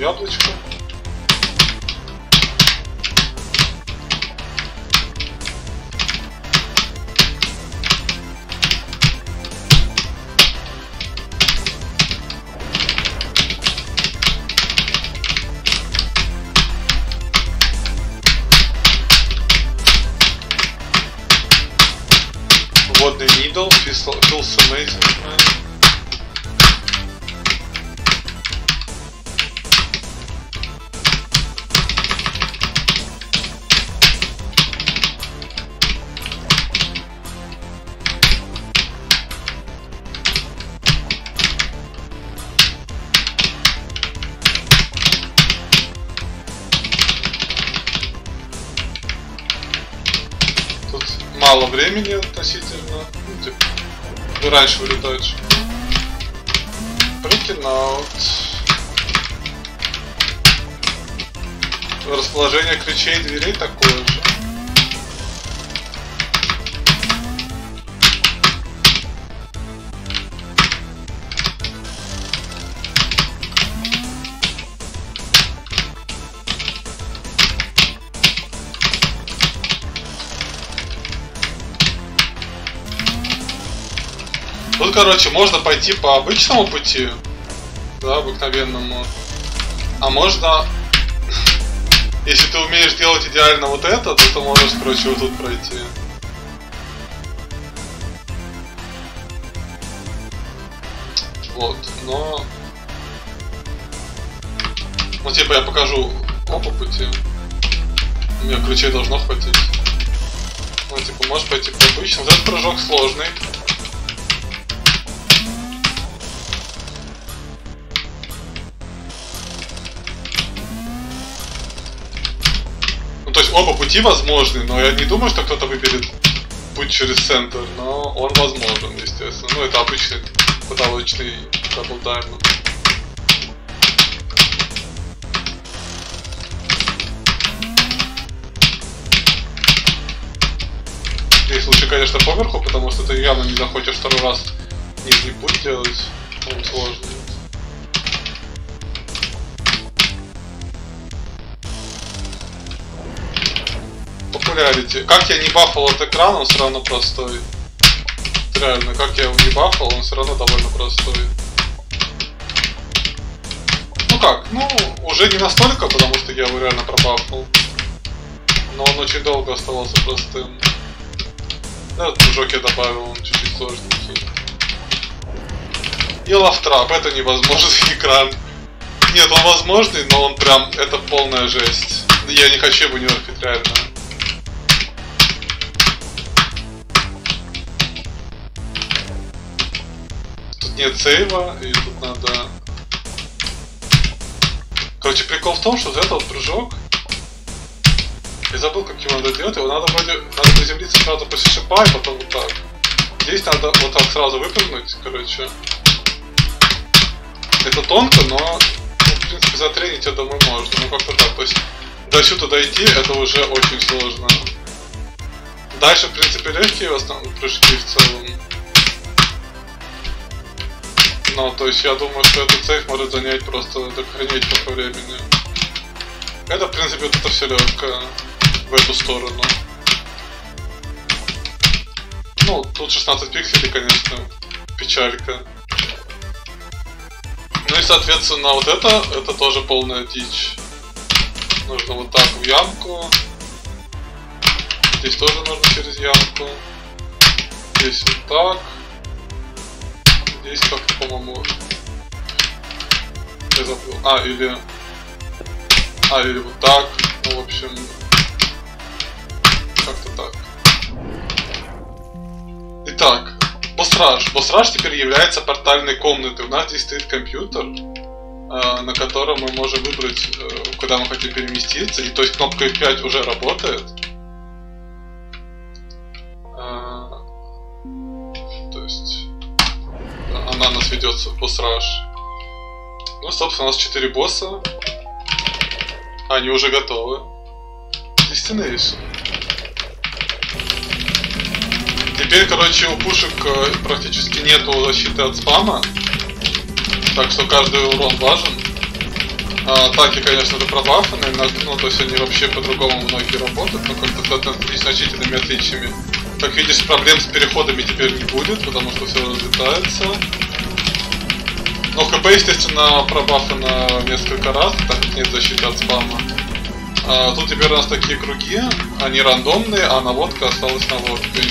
яблочко. Времени относительно. Ну, типа, раньше вылетаешь. Freaking out. Расположение ключей и дверей такое же. Короче, можно пойти по обычному пути, да, обыкновенному. А можно, если ты умеешь делать идеально вот это, то ты можешь, короче, вот тут пройти. Вот, но... Ну, типа, я покажу оба пути. У меня ключей должно хватить. Ну, типа, можешь пойти по обычному. Вот этот прыжок сложный. Пути возможны, но я не думаю, что кто-то выберет путь через центр, но он возможен, естественно. Ну, это обычный потолочный Double Diamond. Здесь лучше, конечно, поверху, потому что ты явно не захочешь второй раз нижний путь делать. Он сложный. Популярити. Как я не бафал от экрана, он все равно простой. Реально, как я его не бафал, он все равно довольно простой. Ну как, ну, уже не настолько, потому что я его реально пробафал. Но он очень долго оставался простым. Этот прыжок я добавил, он чуть-чуть сложненький. И лавтрап, это невозможный экран. Нет, он возможный, но он прям, это полная жесть. Я не хочу его нерфить, реально. Нет сейва, и тут надо... Короче, прикол в том, что за этот прыжок... Я забыл, как его надо делать, его надо вроде... Надо приземлиться сразу после шипа, и потом вот так. Здесь надо вот так сразу выпрыгнуть, короче. Это тонко, но, ну, в принципе, затренить, я думаю, можно. Ну, как-то так. То есть, до сюда дойти, это уже очень сложно. Дальше, в принципе, легкие в основном прыжки в целом. Ну, то есть я думаю, что этот сейф может занять просто дохренеть по времени. Это, в принципе, это все легко в эту сторону. Ну, тут 16 пикселей, конечно, печалька. Ну и, соответственно, вот это, это тоже полная дичь. Нужно вот так в ямку. Здесь тоже нужно через ямку. Здесь вот так. Здесь как-то, по-моему... Я забыл. А, или... А, или вот так. Ну, в общем... Как-то так. Итак, Боссраж. Боссраж теперь является портальной комнатой. У нас здесь стоит компьютер, э, на котором мы можем выбрать, э, куда мы хотим переместиться. И то есть кнопка F5 уже работает. Ведется в босс-раш. Ну, собственно, у нас 4 босса. Они уже готовы. Destination. Теперь, короче, у пушек э, практически нету защиты от спама. Так что каждый урон важен. А, атаки, конечно, это пробафаны, ну, то есть они вообще по-другому многие работают, но как-то с незначительными отличиями. Как видишь, проблем с переходами теперь не будет, потому что все разлетается. Но ХП, естественно, пробафано несколько раз, так как нет защиты от спама. А, тут теперь у нас такие круги, они рандомные, а наводка осталась наводкой.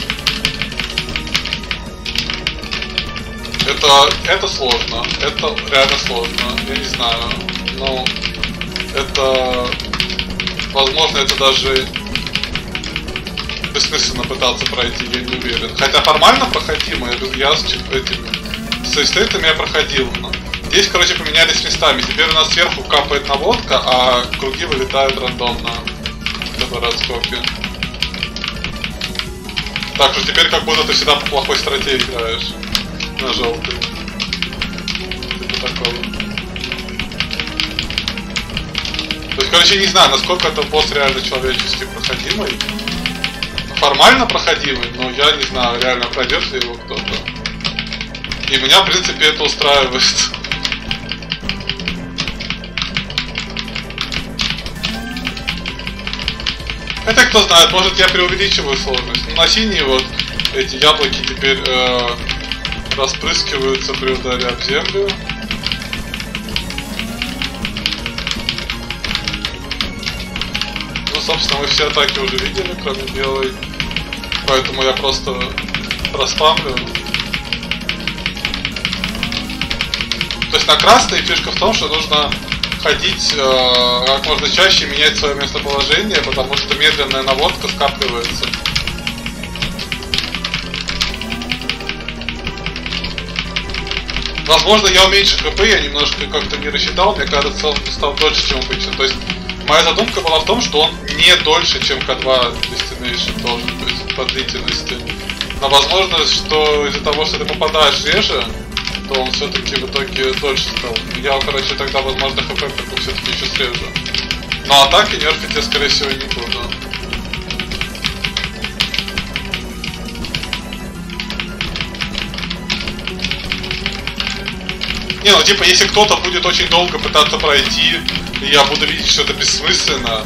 Это, это сложно, это реально сложно, я не знаю, но это, возможно, это даже бессмысленно пытаться пройти, я не уверен. Хотя формально проходимо, я с этими с эстетами я проходил. Но здесь, короче, поменялись местами. Теперь у нас сверху капает наводка, а круги вылетают рандомно в гороскопе. Так что теперь как будто ты всегда по плохой стратегии играешь. На желтый. Типа такого. То есть, короче, не знаю, насколько этот босс реально человеческий проходимый. Формально проходимый, но я не знаю, реально пройдет ли его кто-то. И меня, в принципе, это устраивает. Хотя, кто знает, может я преувеличиваю сложность. Ну, на синие вот эти яблоки теперь э, распрыскиваются при ударе об землю. Ну, собственно, мы все атаки уже видели, кроме белой. Поэтому я просто распамлю. То есть на красной фишка в том, что нужно ходить э, как можно чаще менять свое местоположение, потому что медленная наводка скапливается. Возможно, я уменьшу ХП, я немножко как-то не рассчитал, мне кажется, он стал дольше, чем обычно. То есть, моя задумка была в том, что он не дольше, чем К2 Destination должен быть по длительности. Но возможно, что из-за того, что ты попадаешь реже, то он все-таки в итоге дольше стал. Я, короче, тогда, возможно, хп как все-таки еще срежу. Но атаки нерфить я, скорее всего, не буду. Не, ну типа, если кто-то будет очень долго пытаться пройти, и я буду видеть, что это бессмысленно,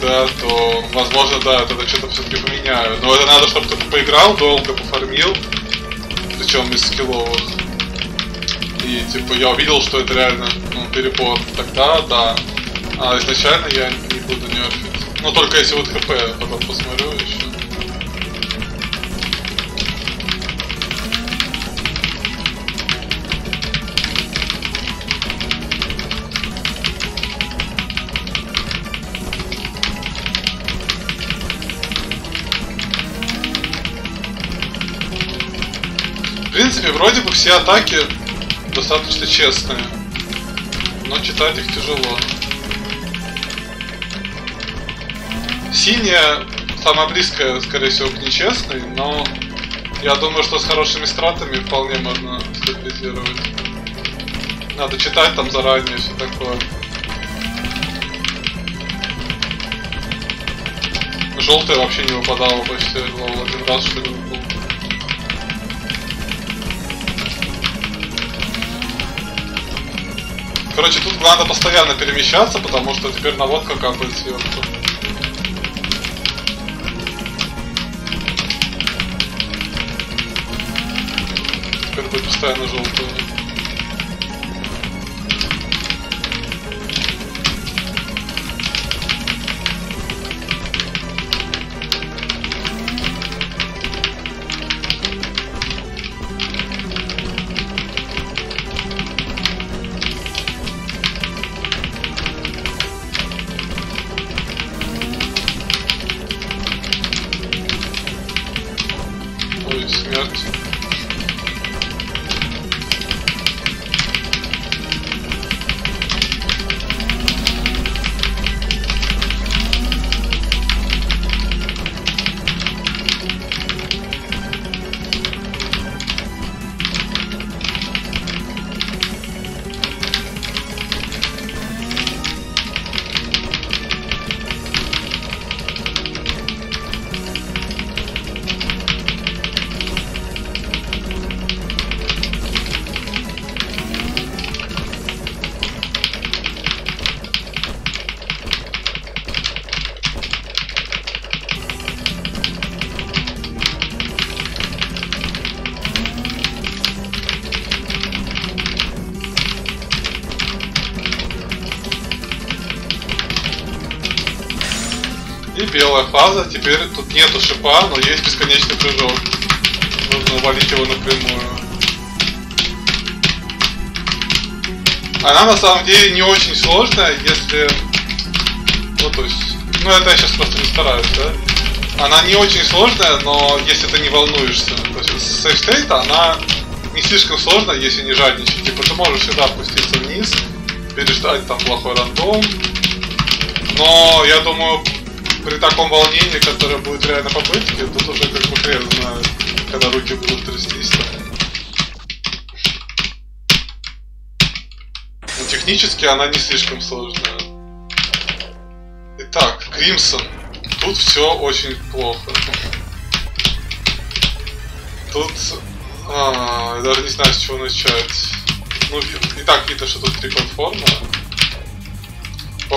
да, то, возможно, да, тогда что-то все-таки поменяю. Но это надо, чтобы кто-то поиграл, долго пофармил, причем из скилловых. И, типа, я увидел, что это реально, ну, перебор. Тогда, да. А изначально я не буду нерфить. Ну, только если вот хп, потом посмотрю еще. В принципе, вроде бы все атаки достаточно честные, но читать их тяжело. Синяя самая близкая, скорее всего, к нечестной, но я думаю, что с хорошими стратами вполне можно стабилизировать. Надо читать там заранее, все такое. Желтая вообще не выпадала почти, один раз что ли Короче, тут надо постоянно перемещаться, потому что теперь наводка капает сверху. Теперь будет постоянно желтая. Фаза, теперь тут нету шипа, но есть бесконечный прыжок. Нужно увалить его напрямую. Она на самом деле не очень сложная, если... Ну, то есть... Ну, это я сейчас просто не стараюсь, да? Она не очень сложная, но если ты не волнуешься. То есть с сейфстейта она не слишком сложная, если не жадничать. Типа ты можешь всегда опуститься вниз, переждать там плохой рандом. Но я думаю, при таком волнении, которое будет реально попытки, тут уже как бы хрен знает, когда руки будут трястись. Но технически она не слишком сложная. Итак, Кримсон. Тут все очень плохо. Тут... А, я даже не знаю, с чего начать. Ну, и так видно, что тут три платформы.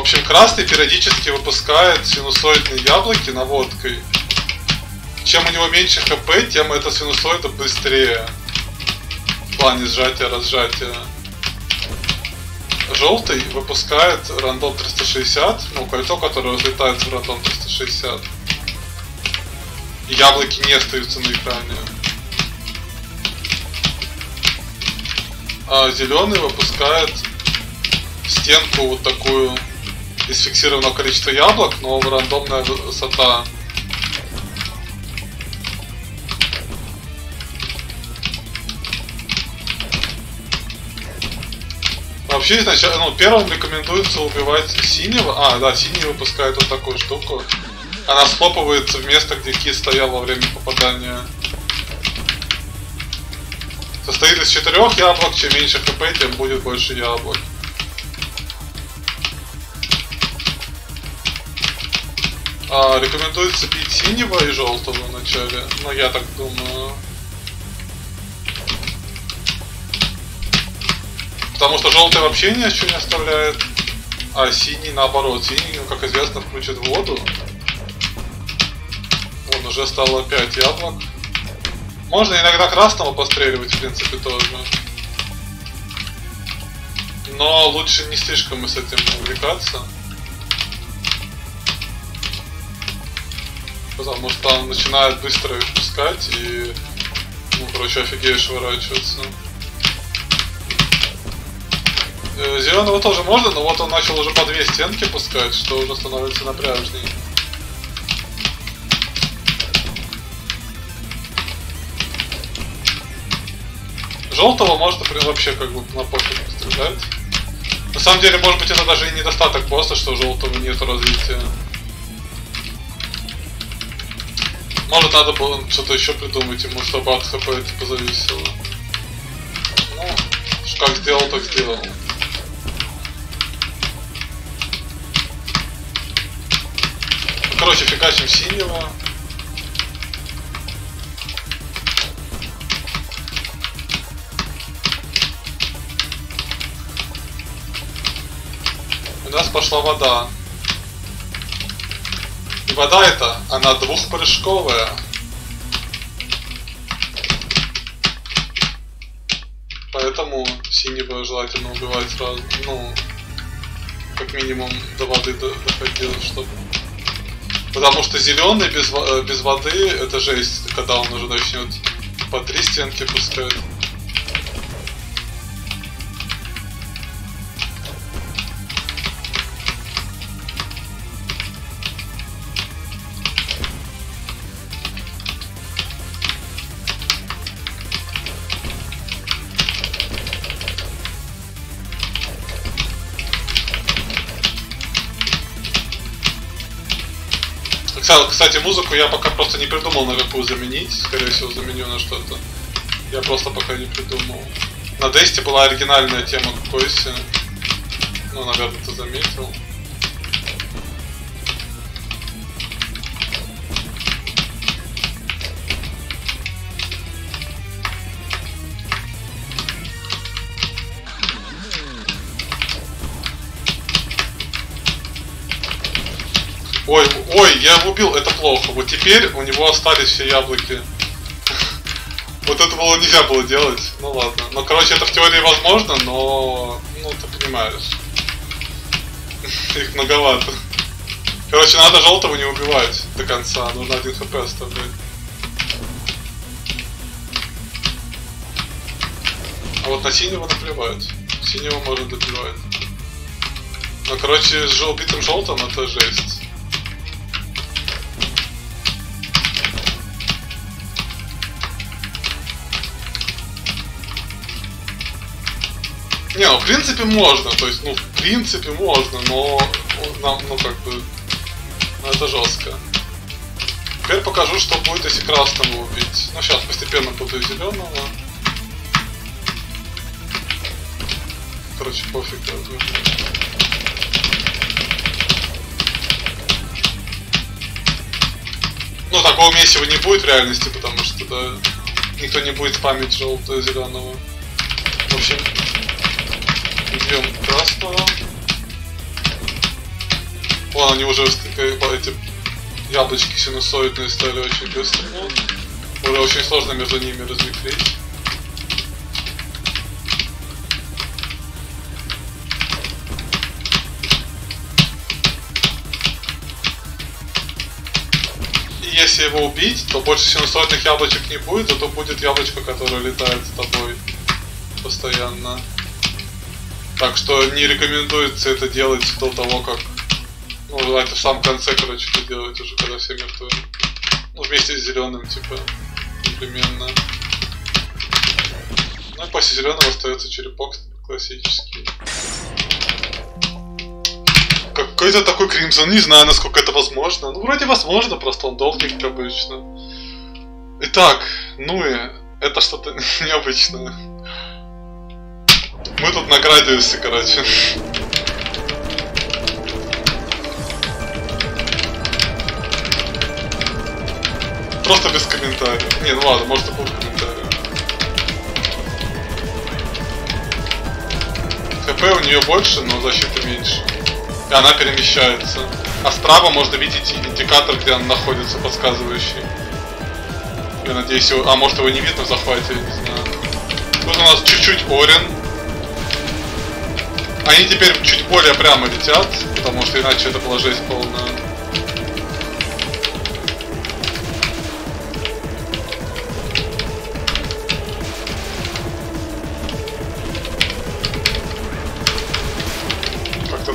Общем, красный периодически выпускает синусоидные яблоки наводкой. Чем у него меньше хп, тем эта синусоида быстрее. В плане сжатия-разжатия. Желтый выпускает рандом 360, ну, кольцо, которое разлетается в рандом 360. И яблоки не остаются на экране. А зеленый выпускает стенку вот такую из фиксированного количества яблок, но рандомная высота. Вообще, изначально, ну, первым рекомендуется убивать синего. А, да, синий выпускает вот такую штуку. Она схлопывается в место, где кит стоял во время попадания. Состоит из четырех яблок, чем меньше хп, тем будет больше яблок. А, рекомендуется бить синего и желтого вначале. Но я так думаю. Потому что желтый вообще ничего не оставляет. А синий наоборот. Синий, ну, как известно, включит воду. Он уже стало 5 яблок. Можно иногда красного постреливать, в принципе, тоже. Но лучше не слишком с этим увлекаться. Потому что он начинает быстро их пускать и, ну, короче, офигеешь выворачиваться. Э, Зеленого тоже можно, но вот он начал уже по две стенки пускать, что уже становится напряжней. Желтого можно прям вообще как бы на пофиг стрелять. На самом деле, может быть, это даже и недостаток просто, что желтого нет развития. Может надо было что-то еще придумать ему, чтобы от хп это позависело. Ну, как сделал, так сделал. Короче, фигачим синего. У нас пошла вода. И вода эта, она двухпрыжковая. Поэтому синего желательно убивать сразу, ну, как минимум до воды доходило, чтобы... Потому что зеленый без, э, без воды это жесть, когда он уже начнет по три стенки пускать. Кстати, музыку я пока просто не придумал на какую заменить. Скорее всего, заменю на что-то. Я просто пока не придумал. На Десте была оригинальная тема Койси. Ну, наверное, ты заметил. Ой, ой, я его убил, это плохо. Вот теперь у него остались все яблоки. Вот это было нельзя было делать. Ну ладно. Ну, короче, это в теории возможно, но... Ну, ты понимаешь. Их многовато. Короче, надо желтого не убивать до конца. Нужно один хп оставлять. А вот на синего наплевать. Синего можно добивать. Ну, короче, с убитым желтым это жесть. Не, ну в принципе можно, то есть, ну, в принципе можно, но нам, ну, как бы, Но это жестко. Теперь покажу, что будет, если красного убить. Ну, сейчас постепенно буду зеленого. Короче, пофиг. Ну, такого месива не будет в реальности, потому что, да, никто не будет спамить желтого зеленого. В общем, идем красного. Вон они уже эти яблочки синусоидные стали очень быстро. Уже очень сложно между ними разветвлить. Если его убить, то больше синусоидных яблочек не будет, зато будет яблочко, которое летает с тобой постоянно. Так что не рекомендуется это делать до того, как ну, это в самом конце, короче, это делать уже, когда все мертвые. Ну, вместе с зеленым, типа, непременно. Ну и после зеленого остается черепок классический. Какой-то такой Кримсон, не знаю, насколько это возможно. Ну, вроде возможно, просто он долгий, как обычно. Итак, ну и это что-то необычное. Мы тут на градиусе, короче. Просто без комментариев. Не, ну ладно, может и будут комментарии. ХП у нее больше, но защиты меньше. И она перемещается. А справа можно видеть индикатор, где она находится, подсказывающий. Я надеюсь, его... А может его не видно в захвате, я не знаю. Тут у нас чуть-чуть Орен. Они теперь чуть более прямо летят, потому что иначе это была жесть полная.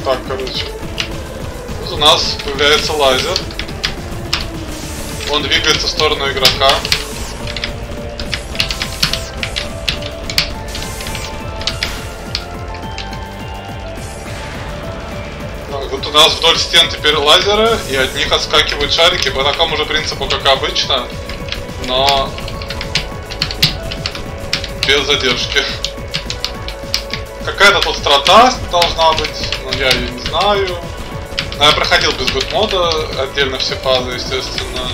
так, короче. У нас появляется лазер. Он двигается в сторону игрока. Вот у нас вдоль стен теперь лазеры, и от них отскакивают шарики по такому же принципу, как обычно, но без задержки. Какая-то тут страта должна быть, но я ее не знаю. Но я проходил без гудмода, отдельно все фазы, естественно.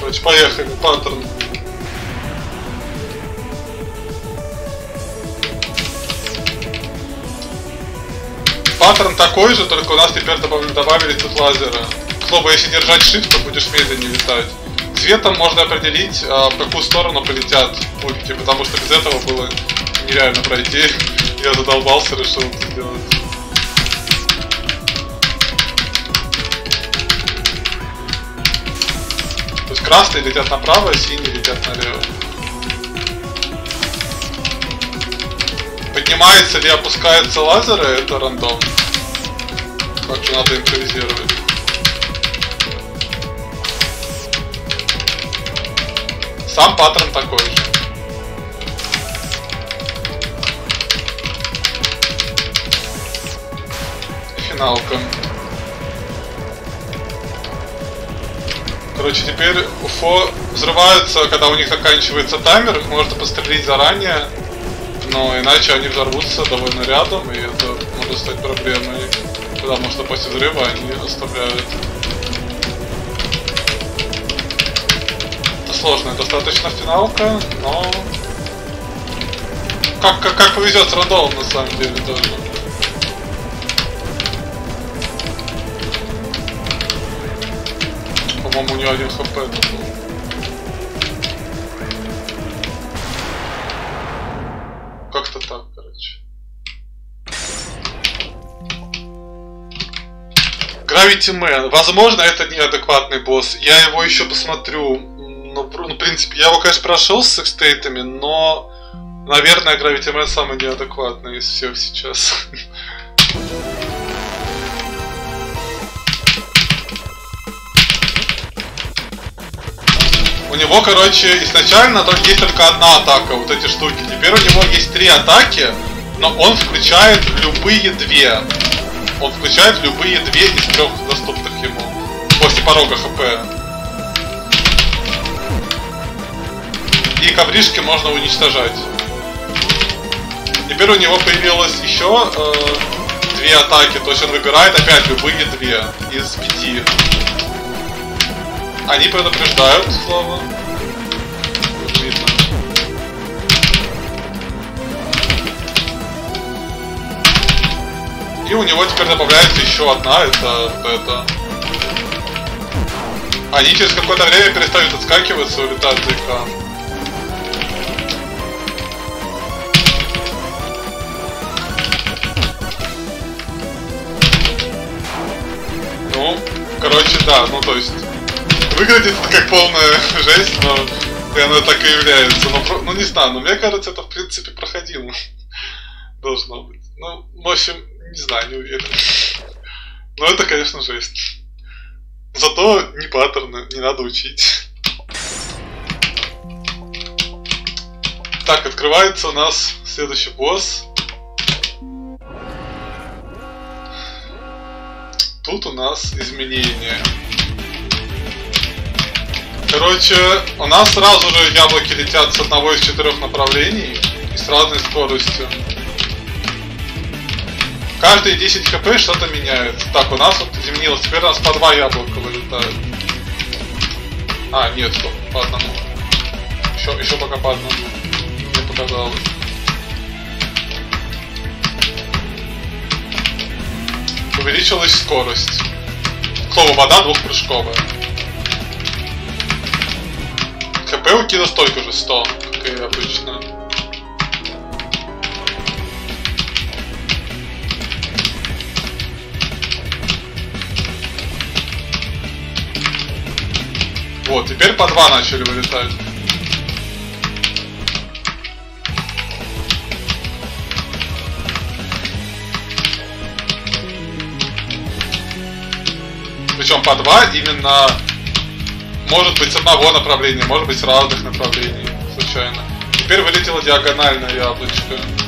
Короче, поехали, паттерн. Паттерн такой же, только у нас теперь добавили, добавили тут лазера. К если держать shift, то будешь медленнее летать цветом можно определить, а, в какую сторону полетят пульки, потому что без этого было нереально пройти. Я задолбался, решил это сделать. То есть красные летят направо, а синие летят налево. Поднимается ли опускается лазеры, это рандом. Так что надо импровизировать. Сам паттерн такой же. Финалка. Короче, теперь УФО взрываются, когда у них заканчивается таймер, их можно пострелить заранее, но иначе они взорвутся довольно рядом, и это может стать проблемой, потому что после взрыва они оставляют сложная достаточно финалка, но... Как, как, как повезет с рандомом на самом деле тоже. По-моему, у нее один хп был. Gravity Man. Возможно, это неадекватный босс. Я его еще посмотрю ну, ну, в принципе, я его, конечно, прошел с секстейтами, но, наверное, Gravity Man самый неадекватный из всех сейчас. У него, короче, изначально есть только одна атака, вот эти штуки. Теперь у него есть три атаки, но он включает любые две. Он включает любые две из трех доступных ему после порога хп. И ковришки можно уничтожать. Теперь у него появилось еще э, две атаки, то есть он выбирает опять любые две из пяти. Они предупреждают, слово. И у него теперь добавляется еще одна, это это. Они через какое-то время перестают отскакиваться, улетают за экран. Ну, короче, да, ну то есть выглядит это как полная жесть, но и оно так и является. Но, ну не знаю, но мне кажется, это в принципе проходимо. Должно быть. Ну, в общем, не знаю, не уверен. Но это, конечно, жесть. Зато не паттерны, не надо учить. Так, открывается у нас следующий босс. Тут у нас изменения. Короче, у нас сразу же яблоки летят с одного из четырех направлений и с разной скоростью. Каждые 10 хп что-то меняется. Так, у нас вот изменилось. Теперь у нас по два яблока вылетают. А, нет, стоп, по одному. Еще, еще пока по одному. Мне показалось. Увеличилась скорость. К слову, вода двухпрыжковая. ХП у Кира столько же, 100, как и обычно. Вот, теперь по два начали вылетать. Причем по два именно может быть с одного направления, может быть с разных направлений, случайно. Теперь вылетела диагональная яблочко.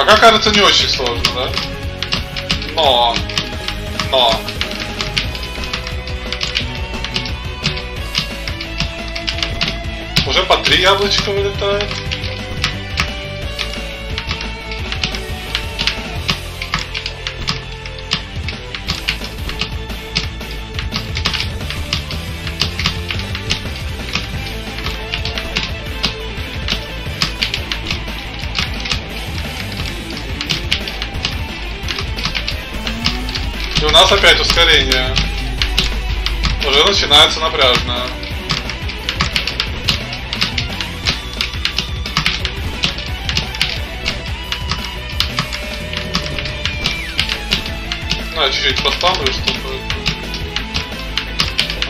Пока кажется не очень сложно, да? Но... Но... Уже по три яблочка вылетает. И у нас опять ускорение. Уже начинается напряжно. знаю, чуть-чуть поставлю, чтобы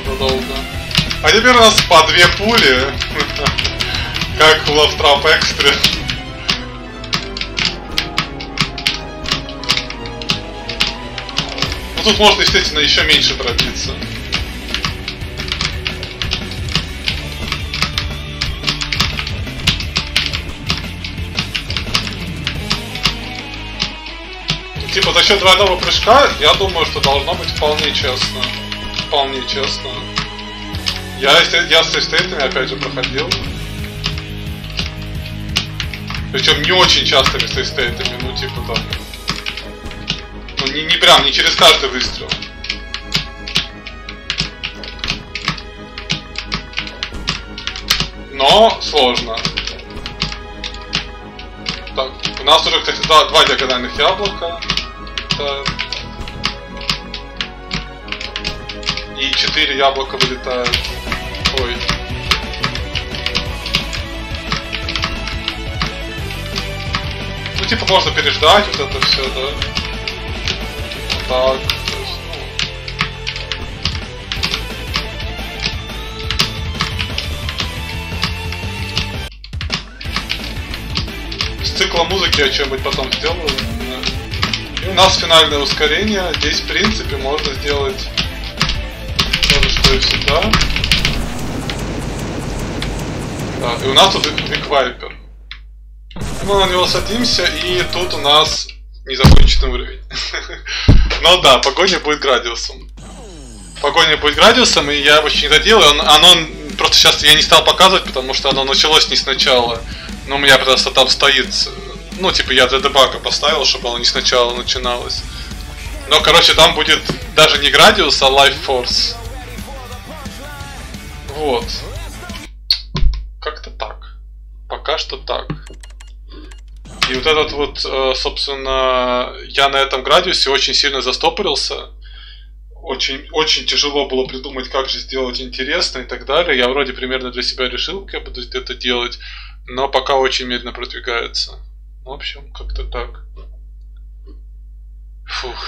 это долго. А теперь у нас по две пули, как в Love Trap Extra. Ну тут можно, естественно, еще меньше пробиться. типа за счет двойного прыжка, я думаю, что должно быть вполне честно. Вполне честно. Я, я с эстейтами опять же проходил. Причем не очень частыми с эстейтами, ну типа там. Не, не прям, не через каждый выстрел. Но сложно. Так, у нас уже, кстати, два, два диагональных яблока вылетают. И 4 яблока вылетают. Ой. Ну типа можно переждать вот это все, да? Так. С цикла музыки я что-нибудь потом сделаю. И у нас финальное ускорение. Здесь, в принципе, можно сделать то же, что и всегда. Да, и у нас тут Виквайпер. Мы на него садимся, и тут у нас незаконченный уровень. Ну да, погоня будет градиусом. Погоня будет градиусом, и я очень это делаю. Оно просто сейчас я не стал показывать, потому что оно началось не сначала. Но у меня просто там стоит ну, типа, я для дебага поставил, чтобы оно не сначала начиналось. Но, короче, там будет даже не градиус, а life force. Вот. Как-то так. Пока что так. И вот этот вот, э, собственно, я на этом градиусе очень сильно застопорился. Очень, очень тяжело было придумать, как же сделать интересно и так далее. Я вроде примерно для себя решил, как я буду это делать, но пока очень медленно продвигается. В общем, как-то так. Фух.